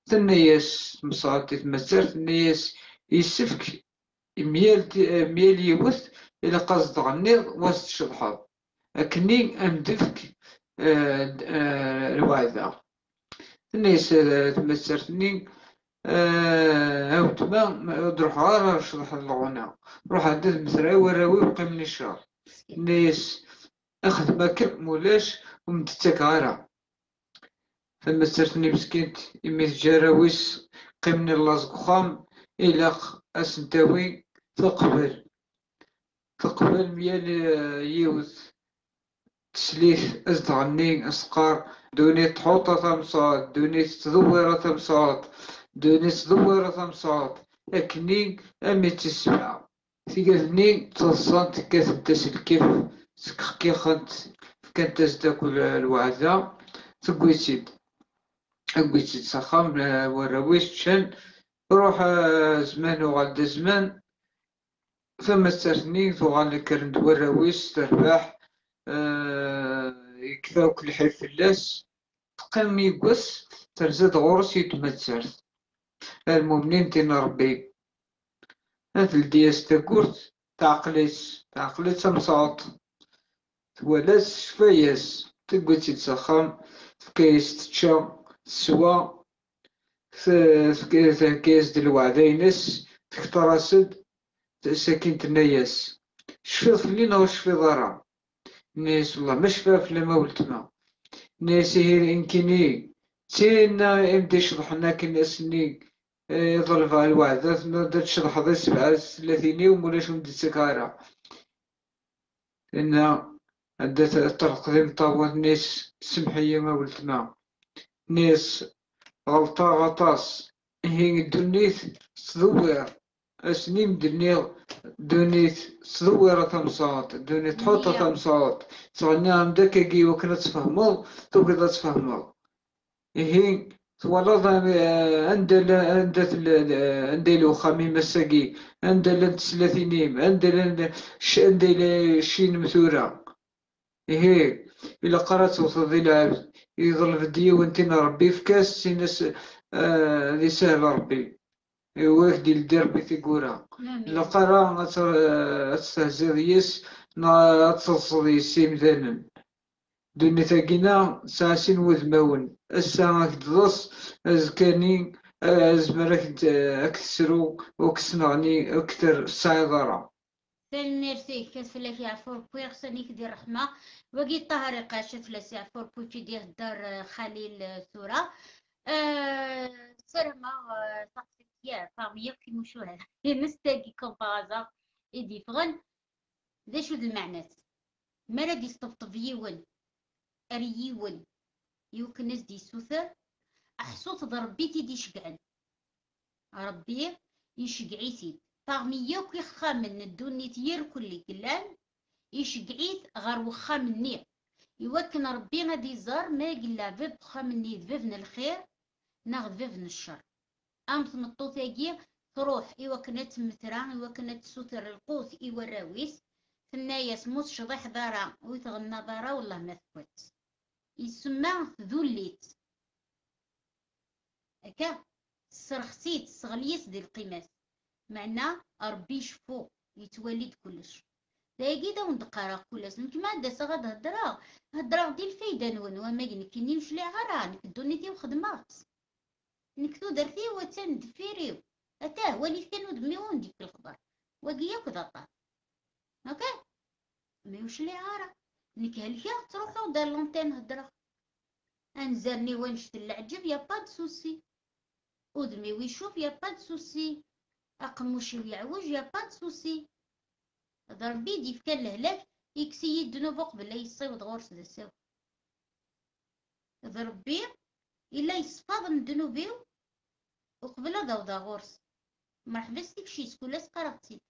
تنياس مصاتي تمسر تنياس يسفك ميال ميال يوث إلا قصد غنيض واس تشطحض أكني أمدفك الوعدة الناس تمسرتني أو تما تروح غير شطح الغنى. روح عند المثرى وراوي وقيم الشهر الناس أخذ ماكر مولاش ومدتك غيرها فمسرتني مسكينت إمي تجاراويس قيمني اللازق خام إلا أسنتاوي تقبل تقبل ميال يوث تسليث أزدغني أسقار. دوني تحوط تمصاد دوني تدور تمصاد. دوني تدور تمصاد أكني أمي تسمع. تيقثني تصان تكاث تسلكيف كي خنت؟ كانت تزداكل الوعدة تقويتيد أقويتيد سخام وراويش تشن روح زمان وغالد زمان. فما ترني ثوغال كرند وراويس ترباح. يكفاو كل حي المؤمنين تين ربي. هاد الدياس تاكورت تعقليس تعقليس مصاط توالاس شفاياس تقول تتسخم تكايس تتشا تسوا تكايس ديال الوعدينس تكتراسد ساكن تناياس شفيض فلينا وشفيض راه ناس والله ما شفا فلا ولتما ناس هي يمكني تينا إمتى شطحنا كناسني يظل في الوعدات نقدر تشرح ذي سبعة ثلاثين يوم ولا شو مدة سكارة لأن عندها طرق ذي مطاوة. ناس سمحية ما ولتما ناس غلطة غطاس. هي الدنيت تدوير أسنيم دنيا دونيت تدوير تمصات دونيت تحط. تمصات تغني عم داكاكي وكنا تفهمو تبقى تفهمو هي تولد عند عند عند لو خامي مساكي عند الثلاثينيم عند عند شين مثورة. هي إلا قرأت وتضيل يظل في الديوان تينا ربي في كاس سينس آه ذي سهل ربي. واك ديال الدربي تيقورا إلا قرأ تستهزئ يس تصصد يسيم ذنن دوني تاقينا ساسين وذماون الساعة كدضص أزكاني أزمرك أكتسرو وكسنغني أكتر سايضارا ثاني ميرسي كاس فلاك يعفور بويغ ساني كدير رحمة. وقي طهري قاشة فلاس يعفور بوتشي ديال الدار خليل سورة. أه سرما ساقسيتيا فامية كي مشوها نستاقي كومبازا إدي فغن ذا شو ذا المعنات مرا دي سطفطف يون أحسوط ضربيتي دي شقعن ربي يشقعيتي طاغمي يوك يخامن الدوني تير كل قلان يشقعيت غير وخامني يوكن ربي غادي يزار ما قلا فيف خامني ذففن الخير ناخذ ذففن الشر. أم تمطوثاقي تروح إوا كانت مترا إوا كانت تسوتر القوس إوا راويس. ثنايا سموت شضيح دارا ويتغنى دارا والله ما ثبت. يسمى ذليت هكا سرخسيت سغليس ديال القيمات معنى ربي يشفو يتولد كلش دايقي دا وندقارا كلش نك ما دا غاد هدرا هدرا ديال الفايدة نون وما كني لي غرا نك دونيتي وخدمات نك تو درتي وتان دفيريو أتاه ولي كانوا دميون ديك الخبر وقيا كذا طار هكا مي وش لي غرا نك هلكا تروحو دار لونتين هدرا انزرني ونشت العجب يا با سوسي. ودمي ويشوف يا با سوسي. أقموشي ويعوج يا با سوسي. ضربي دي فكان الهلاك يكسي الذنوب قبل لا يصيب غورس السوا ضربي إلا يصفاض من ذنوبيو وقبل وذا غورس. مرحبا سيك شي سكولا سقراتي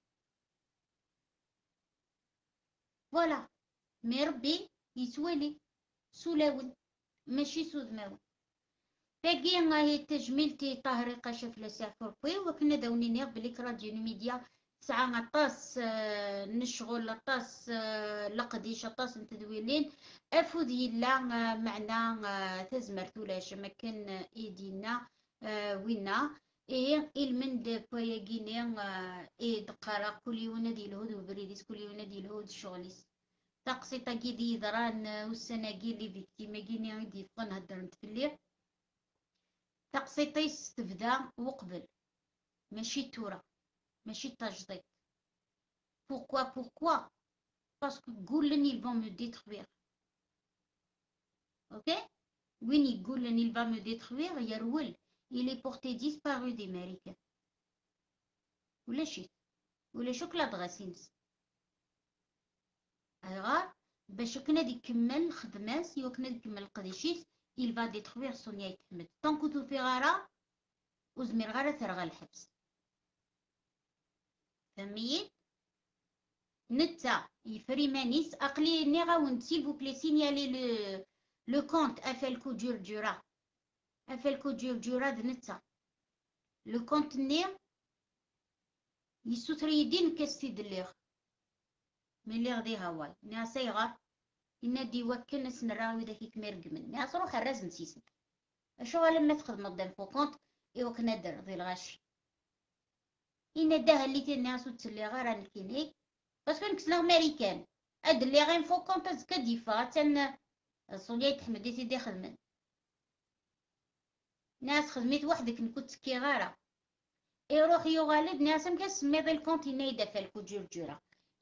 فوالا. مي ربي يتولي سولاون ماشي سودماون باقي هي تجميلتي طاهري قاشا في لاسافور بوي وكنا داوني نيغ بليك راديو ميديا ساعة عطاس آه، نشغل عطاس آه، لقديش عطاس نتدويلين افود يلا آه، معنا تزمر تولاش مكان إيدينا وينا. إيه إلمن دي بوياقيني إيه دقارا كل يوم دي الهود وبريديس كل يوم دي الهود شغليس. taqsiṭ-agi i d-yeḍran ussan-agi li viktim-agi i d-yeṭṭfen heddrent fell-i taqsiṭ-is tebda uqbel mačči tura mačči tajdiṭ pourquoi pourquoi parce que gullen ils vont me détruire. Ok win gullen il va me détruire؟ yerwel il est porté disparu des Américains. ulac-it ulac akk l'adras-ines لا دغاسينس غار باش كنا دي كمل خدماس يو كنا دي كمل قديشيس il va détruire سونيا يتحمد طنكو توفي غارة وزمير غارة ثرغى الحبس. فهميين نتا يفري مانيس أقلي ني غاون سيل فو بلي سينيالي لو لو كونت افالكو جور جورا افالكو جور جورا د نتا لو كونت ني يسوتري يدين كاستي دليغ من لي غدي هواي. نا سيغار إنا دي وكن سنراوي داكي كمير قمن نا صروح الراز نسيسن اشو لما تخدم الدم فو كونت إيوا كنادر ذي الغاشي إن ده اللي تناسو تسلي غير الكينيك بس كان كسلا أمريكان أد اللي غين فوق كونتاز كديفا تن صوليا تحمدي سيدي خدمن ناس خدميت وحدك نكون تسكي غارة. يروح يغالب ناس مكا سميض الكونت ينايدا فالكو جرجرة.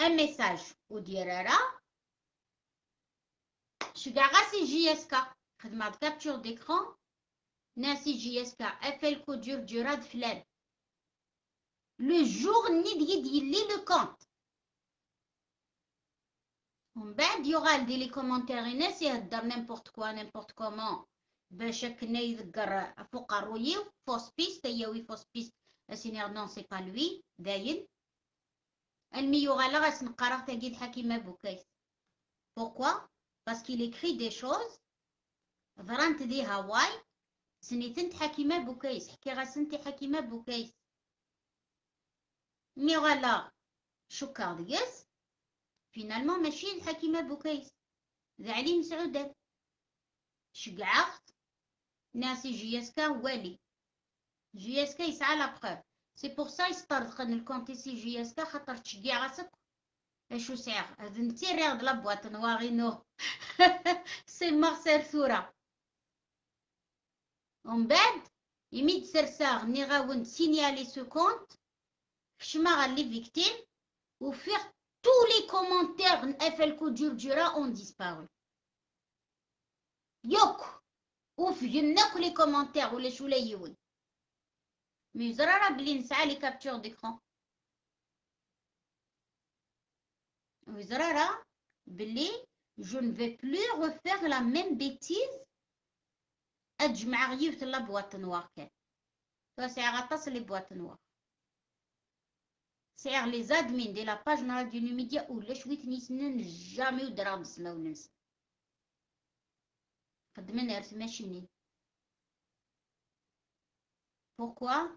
ان ميساج وديرارا شقع غاسي جي اس كا خدمة كابتشور ديكرون ناسي جي اس كا افالكو جرجرة فلان لو جور ني ديال يلي لو كونت ومن بعد يغال دي لي كومونتير الناس يهدر نيمبورت كوا نيمبورت كومون باش كنا يذكر فوق الروي فوس بيست وي فوس بيست اسينير نون سي با لوي داين المي يغال غاس نقرا تاكيد حكيمه بوكايس بوكوا باسكيل écrit دي شوز ضرانت دي هاواي سنيتنت حكيمه بوكايس حكي غاسنتي حكيمه بوكايس مي غالا شكر دياس فينالمون ماشي الحكيمة بوكيس ذا علي مسعودات شقعت ناسي جياسكا والي جياسكا يسعى لابخير سي بور سا يسترزقن الكونتي سي جياسكا خاطر تشقيع راسك اشو سعر هذا نتي رياض لابواط نواغينو سي مارسيل ثورة ومن بعد يميد سرساغ ني غاون سينيالي سو كونت كشما غالي فيكتيم وفيغ tous les commentaires FLQ Djurdjura ont disparu. Yok وفهمنا كل لي كومونتير ولا شو لا يون مي زرارة بلي نسعى لي كابتور ديكرون وزرارة بلي جو ne vais plus refaire la même bêtise اجمع غيوت لا بواط نوار كان توسع غطاس لي بواط نوار سير لي زادمين دي لا باج نهار دي ميديا ولا شويت نيسنن جامي ودرا نسما وننسى خدمنا رسم ماشيني بوركوا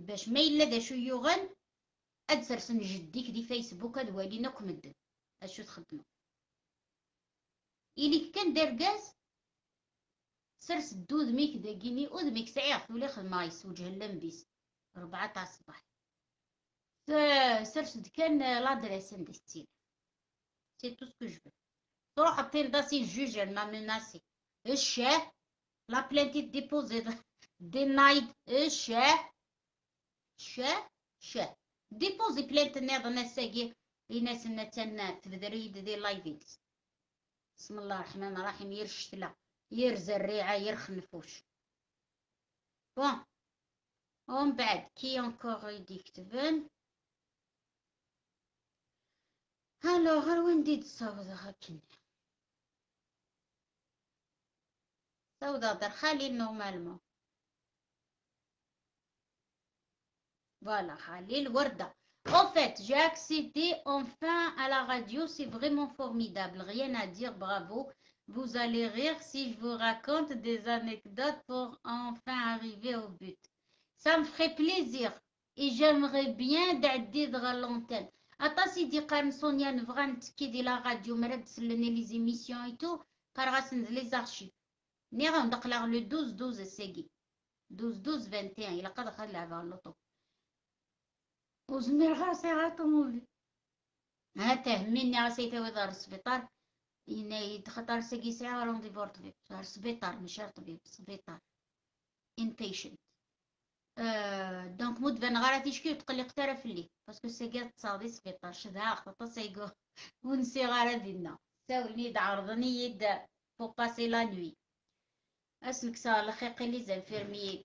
باش ما إلا دا شو يغن أدسرسن جديك دي فيسبوك هاد والينك مدن أشو تخدمو؟ إلي كان دار كاز سرس دو ذميك داكيني وذميك سعير ولي خدمة يسوجه اللمبيس ربعة تاع الصباح. سرس كان لادريس عندي ستيل سي تو سكو جو تروح تندسي الجوج ما مناسي الشاه لا بلانتي ديبوزي دينايد الشاه شاه شاه ديبوزي بلانت ناض ناساكي الناس نتنا تبدريد دي لايفينز بسم الله الرحمن الرحيم يرشتلا يرز الريعة يرخنفوش بون ومن بعد كي انكور يدي يكتبن الوغ وين هاكين صودا دار خالي نورمالمون Voilà, Khalil Warda. En fait, j'ai accédé enfin à la radio, c'est vraiment formidable, rien à dire, bravo. Vous allez rire si je vous raconte des anecdotes pour enfin arriver au but. Ça me ferait plaisir et j'aimerais bien d'aider dans l'antenne. Attends, si dit quand Sonia qui la radio, les émissions et tout, les archives. le 12-12 et 12-12-21, il a pas de وزمير غاسي غاطوموبيل ها تهميني غاسي تاوي دار السبيطار يدخل ساقي ساعة رونديفور طبيب سبيطار ماشي طبيب سبيطار inpatient آه دونك مود بان غارة تيشكي وتقلق ترى في الليل باسكو ساقي تصاودي سبيطار شدها خطا سايقو ونسي غارة دينا دعرضني يد فوق باسي لا نوي اسمك سا لخيقي لي زانفيرميي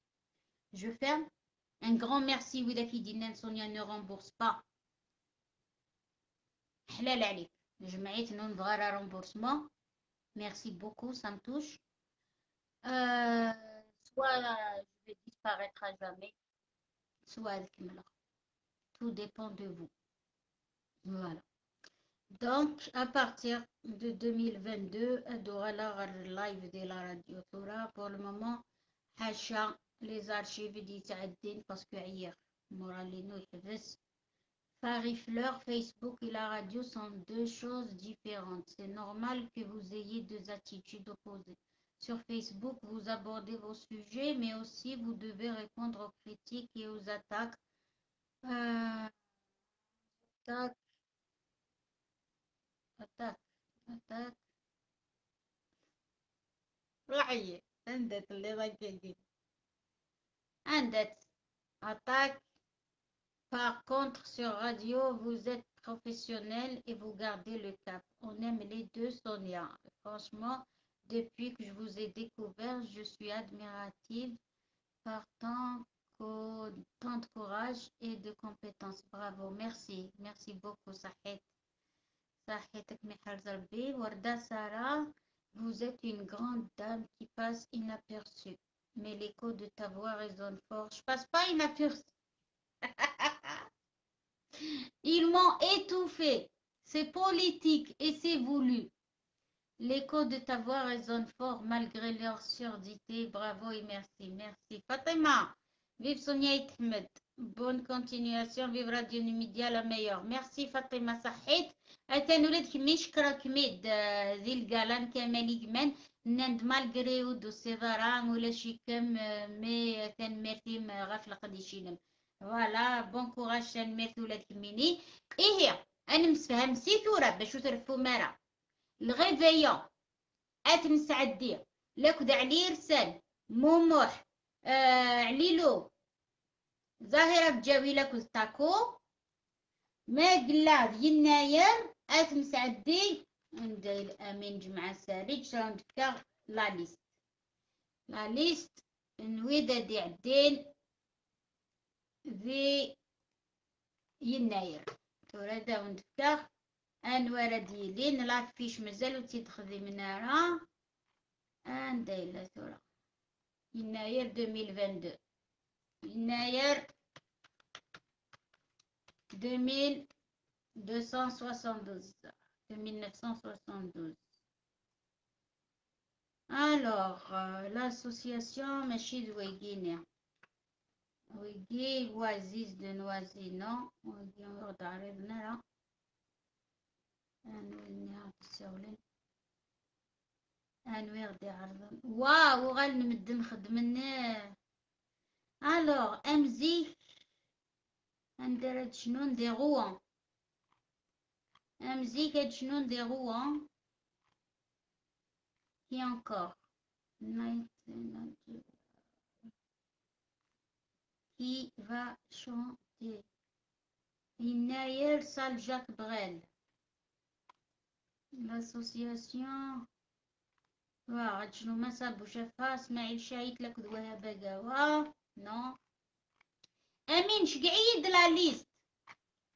Je ferme. Un grand merci, Widaki Dinan Sonia ne rembourse pas. Halal Ali. Je mérite non vrai remboursement. Merci beaucoup, ça me touche. Euh, soit je vais disparaître à jamais, soit Tout dépend de vous. Voilà. Donc, à partir de 2022, elle aura le live de la radio Torah. Pour le moment, Hacha لي زارشيف دي تعدين باسكو عياق مورالينو يحبس Paris Fleur, Facebook et la radio sont deux choses différentes. C'est normal que vous ayez deux attitudes opposées. Sur Facebook, vous abordez vos sujets, mais aussi vous devez répondre aux critiques et aux attaques. Euh, attaque, attaque, attaque. Undead attaque par contre sur radio, vous êtes professionnel et vous gardez le cap. On aime les deux Sonia. Franchement, depuis que je vous ai découvert, je suis admirative par tant, de courage et de compétences. Bravo, merci. Merci beaucoup, Sahet. Sahet Warda Sarah, vous êtes une grande dame qui passe inaperçue. Mais l'écho de ta voix résonne fort. Je passe pas inaperçue. Ils m'ont étouffé. C'est politique et c'est voulu. L'écho de ta voix résonne fort malgré leur surdité. Bravo et merci. Merci. Fatima, vive Sonia Itmed. Bonne continuation. Vive Radio Numidia la meilleure. Merci Fatima صحيت أتنولد كمي شكرا كميد ذي القالان كمالي كمان نند مالغري ودو سيفاران ولا شي كم مي تنمرتي غفلة قديشينم فوالا بون كوراج تنميرت ولاد كميني. إيه هي أنا مسفهم سيثورة باش ترفو مرا الغيفيون اتنسعدي لكد علي رسال. موموح آه عليلو. ظاهرة بجاويلة كوستاكو ما قلا يناير اتمسعدي ندير جمعة ساري شلون دكا؟ لا ليست. لا ليست. نويدا دي عدين ذي يناير. توردا وندكا أنوار ديالين لا فيش مازال وتيدخذي منارا. اندايلا ثورا يناير 2022 يناير 2272 1972 Alors, euh, l'association Machid Wegine. ويجي وعزيز دنوازينو ويجي ورد عرضنا لا انوي هاد السولين انوي غدي عرضن واو غال نمد نخدمنا الوغ امزي ندير هاد شنو ندي غوان امزيك هاد شنو ندي غوان كي انكور نايت qui va chanter يناير salle Jacques Brel l'association واعد شنو ما صاب وشافها اسماعيل شايت لك ذوها بقاوة نو امين شقعيد لا ليست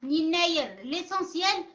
يناير ليسونسيال آه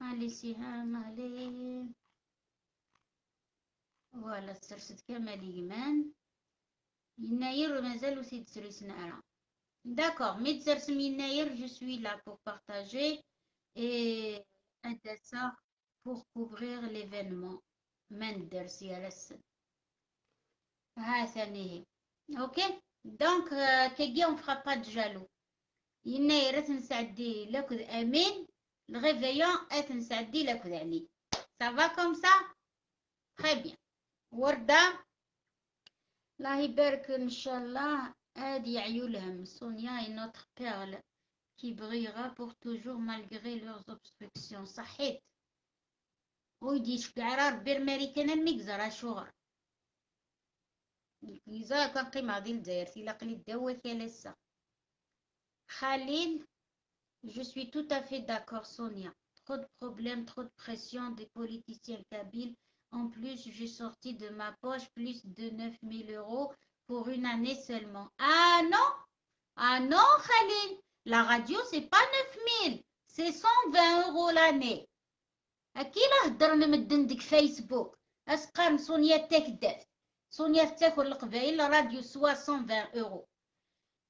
Allez Siham, allez. Voilà, سرست كمال يمان يناير مازالو تيتسري سنارة D'accord, mais تسرسم يناير je suis là pour partager et un dessin pour couvrir l'événement من درسي على السن ها ثانيه اوكي دونك كي اون فخا با دو جالو يناير تنسعدي لكذ امين الغيفيون اتنسعدي لكذ علي سافا كوم سا تري بيان وردة الله يبارك ان شاء الله هادي عيولهم سونيا اي نوتر بيرل كي بغيغا بور توجور مالغري لوغ اوبستركسيون صحيت ويديش كاع ربي الماريكان الميكزر شغر الفيزا كان قيمة ديال الجزائر تيلا قلي يا لسا خليل Je suis tout à fait d'accord, Sonia. Trop de problèmes, trop de pression des politiciens kabyles. En plus, j'ai sorti de ma poche plus de 9000 euros pour une année seulement. Ah non Ah non, Khalil La radio, c'est pas 9000, c'est 120 euros l'année. هكي لا هضرنا مدن ديك فيسبوك اسقام سونيا تكدف سونيا تاكل القبايل راديو سوا 120 اورو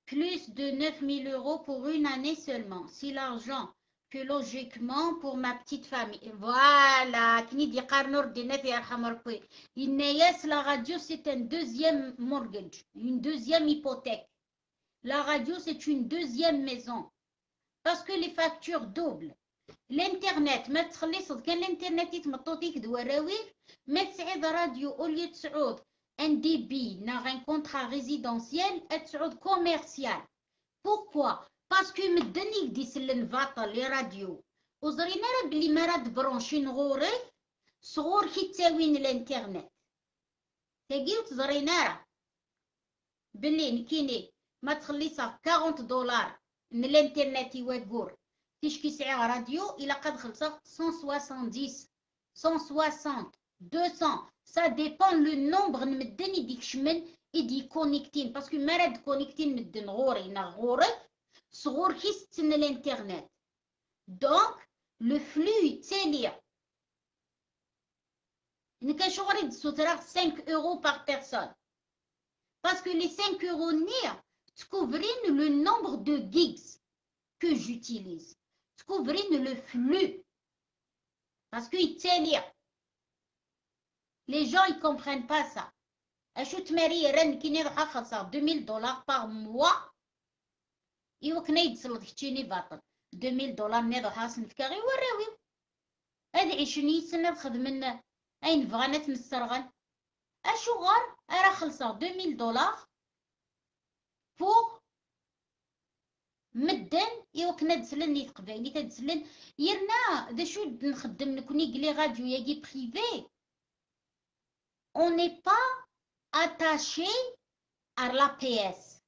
plus de 9000 euros pour une année seulement si l'argent que logiquement pour ma petite famille voilà كني دي قارنور دينا في يرحم ربي الناس la radio c'est un deuxième mortgage une deuxième hypothèque la radio c'est une deuxième maison parce que les factures doublent الانترنت ما تخلي صد كان الانترنت يتمطوطيك دواراوير ما تسعيد راديو اوليو تسعود ان دي بي نا غان كونترا ريزيدونسيال تسعود كوميرسيال بوكوا باسكو مدن يقدي سلن فاطا لي راديو وزرينا راه بلي ما راه تبرونشي نغوري صغور كي تساوين الانترنت تاقي وتزرينا راه بلي نكيني ما تخلي صاف 40 دولار من الانترنت يوقور كيش كيسعي راديو الى قد خلصت 170 160 200 سا ديبون لو نومبر نمدن يديك شمن يدي كونيكتين باسكو ما راد كونيكتين مدن غوري نا غورك صغور كي ستن الانترنت دونك لو فلو يتالي إن كان شغل يدسو ترى 5 اورو بار بيرسون باسكو لي 5 اورو نيا تكوفرين لو نومبر دو جيجز que j'utilise. Découvrez le flux. Parce qu'il gens, ils comprennent pas ça. Ajoute Marie Ren qui n'est pas 2000 dollars par mois. Il faut que nous disions que tu n'es pas 2000 dollars n'est pas حاصل في كاري وراوي هذه عشرين سنة خدمنا أين بغانا نسترغل أشو غار أرا خلصة 2000 دولار pour مدن ايوا كنا دسلن تدسلن يرنا دا شو نخدم نكوني قلي راديو ياكي بريفي on n'est pas attaché à la PS.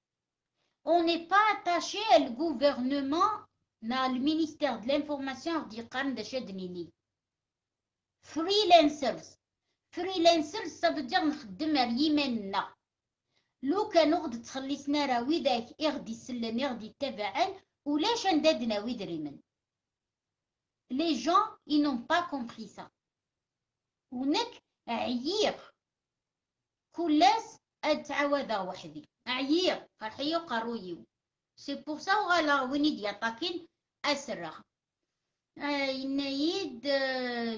On n'est pas attaché au gouvernement, na le ministère de l'information dit قرن دا شدنيني. Freelancers. Freelancers ça veut dire نخدم ريمنا. لو كان غد تخلي سنارا وذاك يغدي يسلن يغدي يتبعن ولاش ندادنا ويدريمن لي جون اي نون با كومبري سا ونك عيير كلاس اتعاوذا وحدي عيير فرحيو قرويو سي بور سا وغالا وين يدي يطاكين اسرع ينايد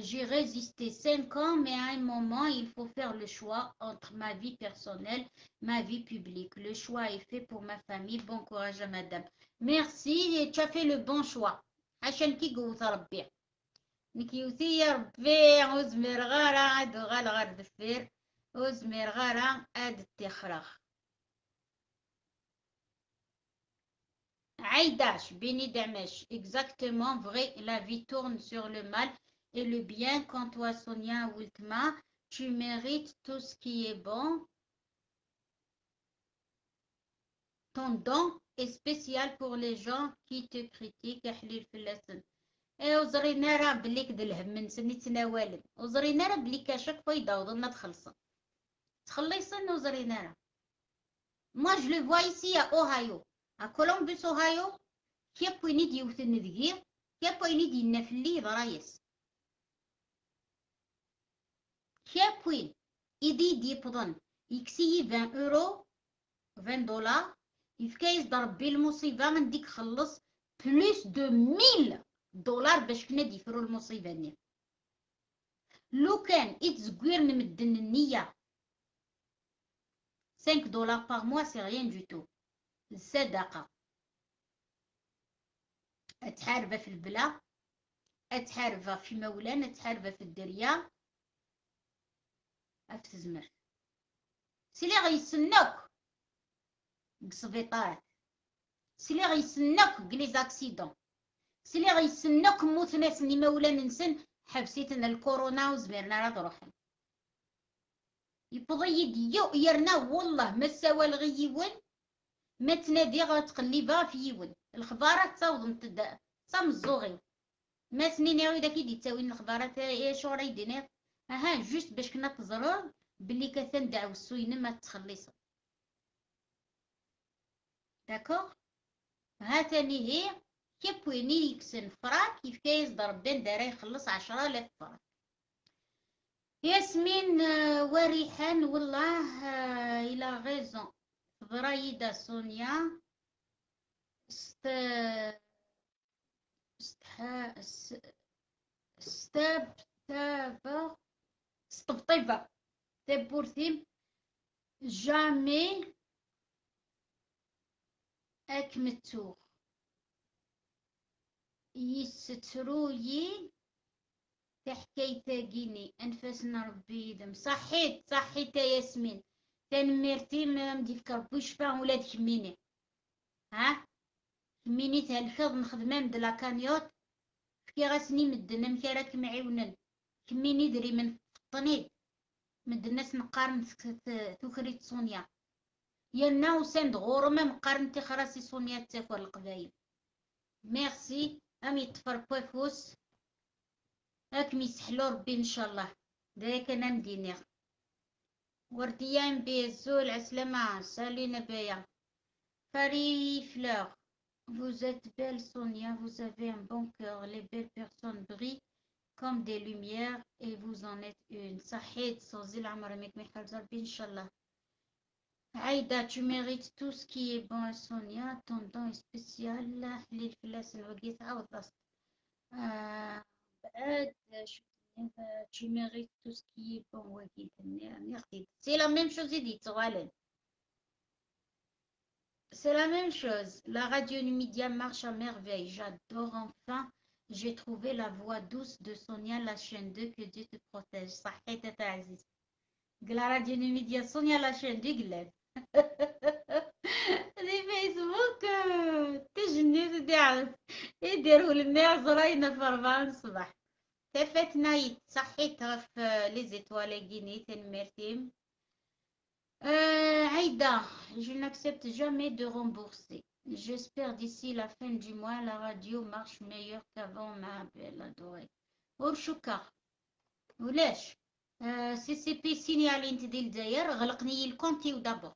جي résisté 5 ans, mais à un moment, il faut faire le choix entre ma vie personnelle, ma vie publique. Le choix est fait pour ma famille. Bon courage à madame. Merci, et tu as fait le bon choix. عشان كي قوت ربي نكيوتي يا ربي وزمير غارة عاد غال غار دفير وزمير غارة عاد تخرخ عيداش بيني دعمش exactement vrai la vie tourne sur le mal et le bien quand toi Sonia Wiltma tu mérites tout ce qui est bon ton don est spécial pour les gens qui te critiquent حليل فلاسن ايه وزرينا راه بلي كد الهم نسني تناوالن وزرينا راه بلي كاشك فايدة وضلنا تخلصن تخلصن وزرينا راه moi je le vois ici à Ohio à Columbus Ohio كيا بويني ديوثن دقيق كيا بويني دي نفلي ضرايس كيا بوين إيدي دي بضن يكسي 20 أورو 20 دولار يفكايز ضرب المصيبة من ديك خلص بلوس دو ميل دولار باش كنا ديفرو المصيبة ني لو كان إتزكوير نمدن النية 5 دولار باغ موا سي ريان دو تو الصدقة أتحاربة في البلا أتحاربة في مولان أتحاربة في الدريا أفتزمر سيلي غيسنوك السبيطار سيلي غيسناك كلي زاكسيدون سيلي غيسناك موت ناس اللي مولا ننسن حبسيتنا الكورونا وزميرنا راه تروحن يبضي يديو يرنا والله ما سوى الغيون ما تنادي غتقلبها في يون الخبارات تصاوض نتدا صام الزوغي. ما سنين يا داك يدي تساوي الخبارات يا شو راهي دينير. أها جوست باش كنا تزرر بلي كثن دعو السوين ما تخلص داكوغ هاتني هي كيف ويني يكسن فراك كيف كايز ضربين دارا يخلص عشرة آلاف فراك ياسمين وريحان والله إلى غيزون. فضرايدة سونيا. أست استها استاب تابا. استبطيبة تبورثيم جامي. أكمتو. يستروي. تحكايتا أنفسنا ربي يدم. صحيت صحيت يا ياسمين. تنميرتي ما مديك ربي يشفى ولاد كميني ها؟ كميني تهلكض نخدم مد لاكانيوت فكي غاسني مدنا مكارك معيونن كميني دري من فطنيد مد الناس نقارن تكريت سونيا يانا وساند غورما مقارنتي خراسي سونيا تافر القبايل. ميرسي ام يطفر بوفوس. هاك ميسحلو ربي ان شاء الله دايك انا مدينير ورديان بيزو العسلامة سالينا بايا Paris Fleur, vous êtes belle Sonia, vous avez un bon cœur, les belles personnes brillent comme des lumières et vous en êtes une. صحيت صوزي العمر ميك ميحال زربي إن شاء الله. Aïda, tu mérites tout ce qui est bon Sonia, ton don est spécial. حليل فلاس الوقيت عاود ضغط. euh, tu mérites tout ce qui est. Hein, c'est la même chose, Edith c'est la même chose. La radio du média marche à merveille. J'adore enfin. J'ai trouvé la voix douce de Sonia, la chaîne 2. Que Dieu te protège. Sahet et Aziz. La radio du média, Sonia, la chaîne 2, تجني تدي عرف يديروا لنا زراينا في ربعة الصباح تفات نايت صحيت في لي زيتوال كيني تنمرتيم Euh, Aïda, je n'accepte jamais de rembourser. J'espère d'ici la fin du mois, la radio marche meilleure qu'avant, ma belle adorée. ورشكا ولاش آه سي سي بي سينيالي انت ديال الجزائر غلقني الكونتي ودابور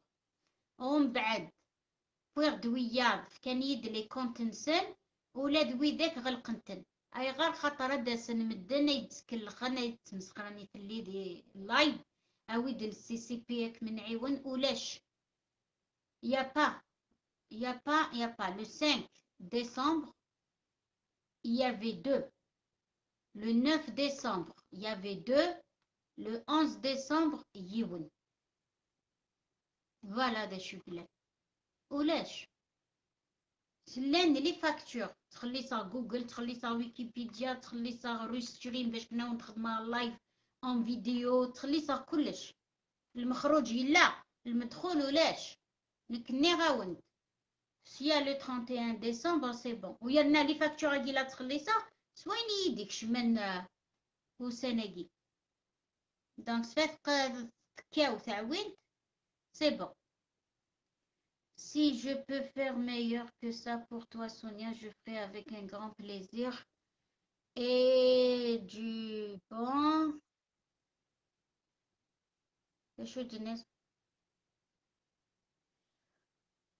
ومن بعد wwiɣ-d wiyaḍ, fkan-iyi-d likaɣen-nsen, ula d widak ɣelqen-ten. Ayɣer? Xaṭer ad d-asen medden ay d-skellxen, ay live, awi-d pas. Le 5 décembre, il y avait deux. Le 9 décembre, il y avait deux. Le 11 décembre, Yiwen. Voilà des chuplettes. ولاش سلان لي فاكتور تخلي صا جوجل تخلي صا ويكيبيديا تخلي صا رويستريم باش كنا نخدمها لايف اون فيديو تخلي صا كلش المخروج لا المدخول ولاش نكني غاوند سيا لو 31 ديسمبر سي بون ويرنا لي فاكتور كي لا تخلي صا سويني يديك شمن وسناكي دونك سفاف كاو تعوين سي بون Si je peux faire meilleur que ça pour toi, Sonia, je ferai avec un grand plaisir. Et du bon. ايش الناس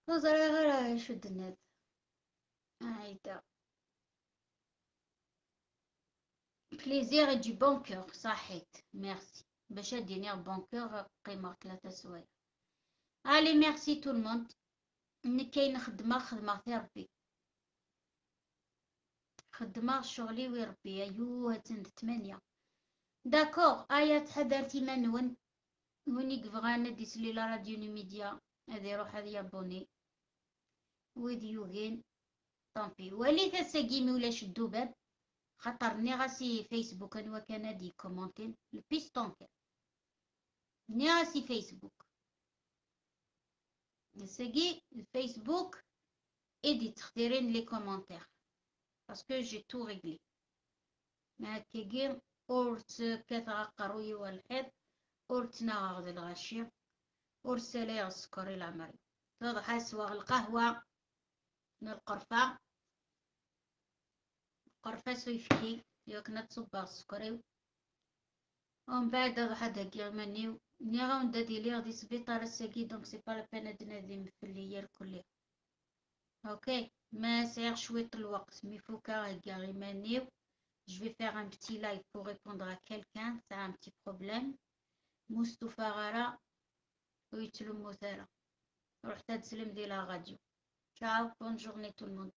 وزرا ايش الناس هيدا بليزير du bon cœur صحيت ميرسي باش اديني bon cœur قيمة ثلاثة سوايع allez merci tout le monde إن كاين خدمة خدمة في ربي. خدمة شغلي ويربي أيوه تند ثمانية داكوغ آية تحضرتي منون وني كبغانا ديسلي لا راديو نيميديا هذي روح هذي يابوني ويديوغين طامبي ولي تساقيمي ولا شدو باب. خاطر ني غاسي فيسبوك انوا كان دي كومونتين البيستون ني غاسي فيسبوك نساقي الفيسبوك ايدي تختارين لي كومونتير باسكو جي تو ريغلي ما كيغير أورت كثرة قروي والحيط أورت ناغ الغاشية أورت سالي السكر العمري. تضحى سواغ القهوة من القرفة القرفة سويفكي ياك نتصبغ السكري. ومن بعد ضحى داكي منيو Nniɣ-awen-d ad iliɣ di sbiṭar ass-agi donc c'est pas la peine ad nadim fell-i yal kulli. Ok, ma sɛiɣ cwiṭ lweqt mi fukeɣ heggaɣ iman-iw. Je vais faire un petit live pour répondre à quelqu'un tesɛa un petit problème. Ma ur stufaɣ ara ur yettlummut ara. Ruḥet ad teslem di la radio. Ciao, bonne journée tout le monde.